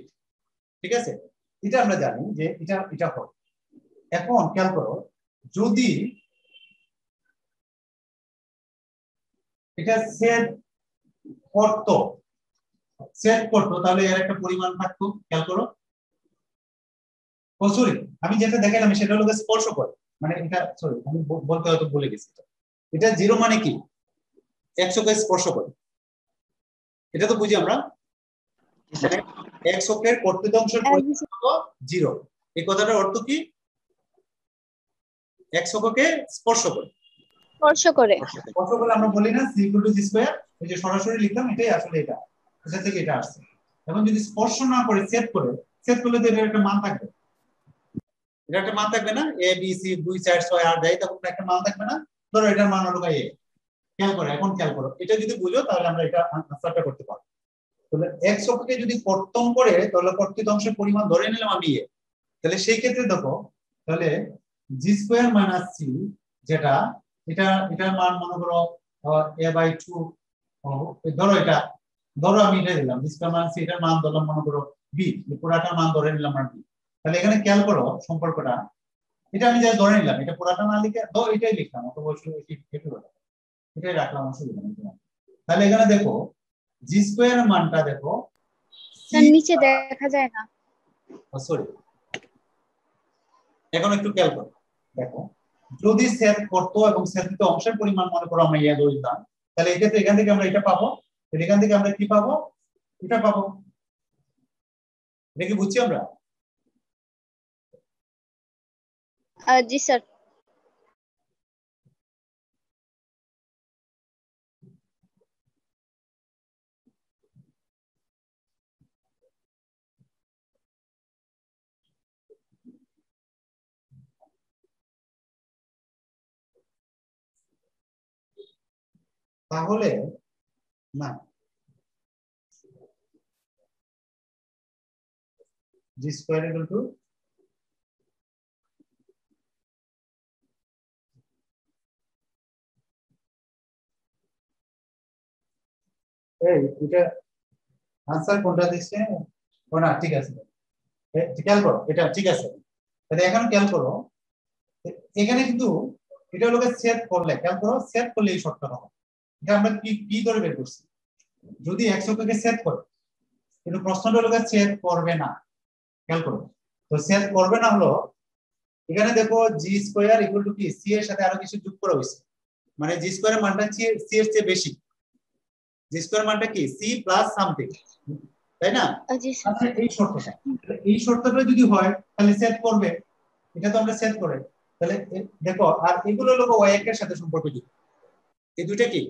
ঠিক আছে? এটা আমরা জানি যে এটা এটা হয়। এখন খেয়াল করো যদি এটা সেট করতো সেট করতো তাহলে এর একটা পরিমাণ থাকতো খেয়াল করো। ও সরি আমি যেটা দেখালাম সেটা হলো স্পর্শ করে। মানে এটা সরি আমি বলতে হয়তো ভুলে গেছি। এটা। এটা জিরো মানে কি? একশো কে স্পর্শ করে। এটা তো বুঝি আমরা? জি স্যার একশো কে কর্তৃত্বাংশের পরিমাণ জিরো এই কথাটার অর্থ কি? একশো কে স্পর্শ করে। স্পর্শ করে। স্পর্শ করে। আমরা বলি না C equal to G square এই যে সরাসরি লিখলাম এটাই আসলে এটা। এটা থেকে এটা আসছে। এখন যদি স্পর্শ না করে সেট করে সেট করলে তো এটার একটা মান থাকবে। এটা একটা মান থাকবে না? এ বি সি দুই চার ছয় আট দেয় তখন একটা মান থাকবে না? ধরো এটার মান হলো এ খেয়াল করো এখন খেয়াল করো। এটা যদি বুঝো তাহলে আমরা এটা আনসারটা করতে পারব। তাহলে এক অক্ষকে যদি কর্তন করে তাহলে কর্তৃত অংশের পরিমাণ ধরে নিলাম আমি এ তাহলে সেই ক্ষেত্রে দেখো তাহলে জি স্কোয়ার মাইনাস সি যেটা এটা এটার মান মনে করো এ বাই টু ধরো এটা ধরো আমি এটা দিলাম জি স্কোয়ার মাইনাস সি এটার মান ধরলাম মনে করো বি পুরাটার মান ধরে নিলাম আর বি তাহলে এখানে খেয়াল করো সম্পর্কটা এটা আমি যা ধরে নিলাম এটা পুরাটা না লিখে তো এটাই লিখলাম অত বছর এটাই রাখলাম অসুবিধা নেই তাহলে এখানে দেখো জি স্কোয়ার মানটা দেখো স্যার নিচে দেখা যায় না। সরি এখন একটু খেয়াল করো। দেখো, যদি সেট করতো এবং সেটিত অংশের পরিমাণ, মনে করো আমরা ইয়া দিতাম তাহলে এক্ষেত্রে এখান থেকে আমরা এটা পাবো। এখান থেকে আমরা কি পাবো? এটা পাবো। এটা কি বুঝছি আমরা? জি স্যার তাহলে, না। জি স্কোয়ার ইকুয়াল টু এই, এটা আনসার কোনটা দিচ্ছে? ও ঠিক আছে। খেয়াল করো, এটা ঠিক আছে। তাহলে এখন খেয়াল করো এখানে কিন্তু এটা হলো সেট করলে, খেয়াল করো সেট করলে এই শর্তটা হবে। এটা আমরা কি কি ধরে বের করছি? যদি একশো কে সেট করে কিন্তু প্রশ্নটা হলো সেট করবে না। খেয়াল করো। তো সেট করবে না হলো এখানে দেখো জি স্কোয়ার ইকুয়াল টু কি? সি এর সাথে আরও কিছু যোগ করা হয়েছে। মানে জি স্কোয়ারের মানটা সি এর চেয়ে বেশি। জি স্কোয়ার মানটা কি? সি প্লাস সামথিং তাই না? জি এই শর্তটা। এই শর্তটা যদি হয় তাহলে সেট করবে। এটা তো আমরা সেট করে। তাহলে দেখো আর এগুলো হলো ওয়াই এর সাথে সম্পর্কযুক্ত এই দুইটা কি?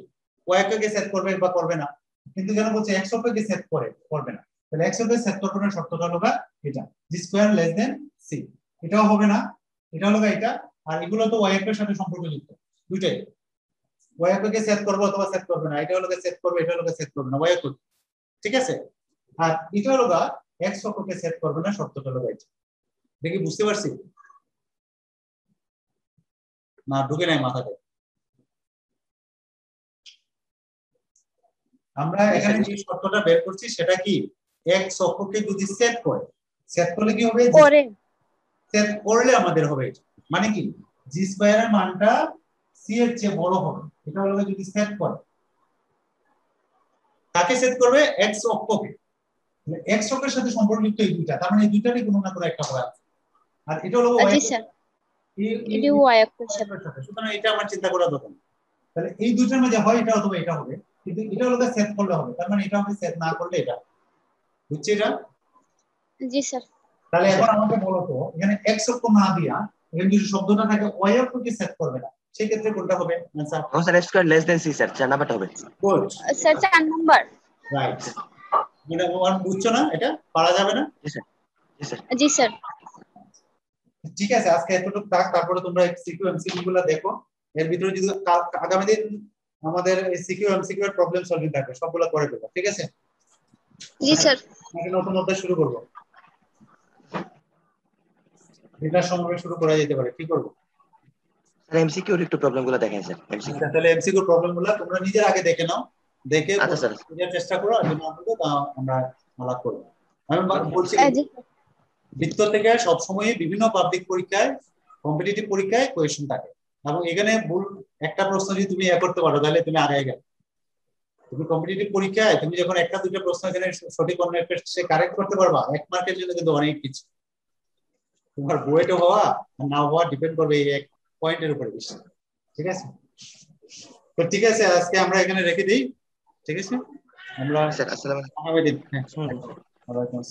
ওয়াই কে সেট করবে বা করবে না। কিন্তু কেন বলছে এক্স কে সেট করে, করবে না। তাহলে এক্স কে সেট করবে না শর্তটা হলো এটা G square less than C এটাও হবে না, এটা হলো এটা, আর এগুলো তো ওয়াই এর সাথে সম্পর্কযুক্ত। দুইটাই। ওয়াই কে সেট করবে অথবা সেট করবে না, এটা হলো সেট করবে, এটা হলো সেট করবে না ওয়াই ঠিক আছে? আর এটা হলো এক্স অক্ষকে সেট করবে না শর্তটা হলো এটা। দেখি, বুঝতে পারছি? না, ঢুকে নাই মাথাতে। আমরা এখানে যে শর্তটা বের করছি সেটা কি? এক্স অক্ষকে যদি সেট করে সেট করলে কি হবে? করে। সেট করলে আমাদের হবে মানে কি? জি স্কয়ারের মানটা সি এর চেয়ে বড় হবে। এটা হলো যদি সেট করে। কাকে সেট করবে এক্স অক্ষকে এক্স অক্ষের সাথে সম্পর্কিত এই দুইটা তার মানে এই দুইটারই কোনো না কোনো একটা হবে আর এটা হলো স্যার এই- এই- ওয়াই অক্ষের সাথে। সুতরাং এটা আমার চিন্তা করা দরকার তাহলে এই দুইটার মধ্যে হয় এটা অথবা এটা হবে। কিন্তু এটা হলো সেট করলে হবে। তার মানে এটা হবে সেট না করলে এটা। বুঝছি এটা? জি স্যার। তাহলে এখন আমাকে বলো তো এখানে এক্স অক্ষ না দিয়া এখানে যদি শব্দটা থাকে ওয়াই অক্ষকে সেট করবে না? সেই ক্ষেত্রে কোনটা হবে? আনসার ও sir X square less than C sir চার নাম্বারটা হবে। গুড স্যার চার নাম্বার। রাইট মানে ওয়ান বুঝছ না? এটা পারা যাবে না? জি স্যার জি স্যার জি স্যার। ঠিক আছে আজকে এতটুকু থাক তারপরে তোমরা সিকিউ এমসিকিউ গুলো দেখো এর ভিতরে যদি আগামী দিন আমাদের সিকিউ এমসিকিউ এর প্রবলেম সলভিং থাকবে সবগুলো করে দেবো ঠিক আছে? জি স্যার। নাকি নতুন অধ্যায় শুরু করব। এটার সমাবেশ শুরু করা যেতে পারে কি করব? স্যার এমসিকিউর একটু প্রবলেমগুলো দেখেন স্যার এমসিকিউ আচ্ছা, তাহলে এমসিকিউ প্রবলেমগুলো তোমরা নিজের আগে দেখে নাও দেখে আচ্ছা, স্যার। বুঝার চেষ্টা করো আর যদি না বুঝো তা আমরা আলাপ করব। আমি বলছি আহ, জি। বৃত্ত থেকে সবসময় বিভিন্ন পাবলিক পরীক্ষায় কম্পিটিটিভ পরীক্ষায় কোয়েশ্চেন থাকে। এবং এখানে ভুল একটা প্রশ্ন যদি তুমি ইয়ে করতে পারো তাহলে তুমি আগে গেলে। তুমি কম্পিটিটিভ পরীক্ষায় তুমি যখন একটা দুটো প্রশ্ন এখানে সঠিক অন্য একটা সে কারেক্ট করতে পারবা এক মার্কের জন্য কিন্তু অনেক কিছু। তোমার বুয়েট হওয়া আর না হওয়া ডিপেন্ড করবে এই এক পয়েন্টের উপরে বেশি। ঠিক আছে? তো ঠিক আছে আজকে আমরা এখানে রেখে দিই। ঠিক আছে? আমরা আসসালামু আলাইকুম।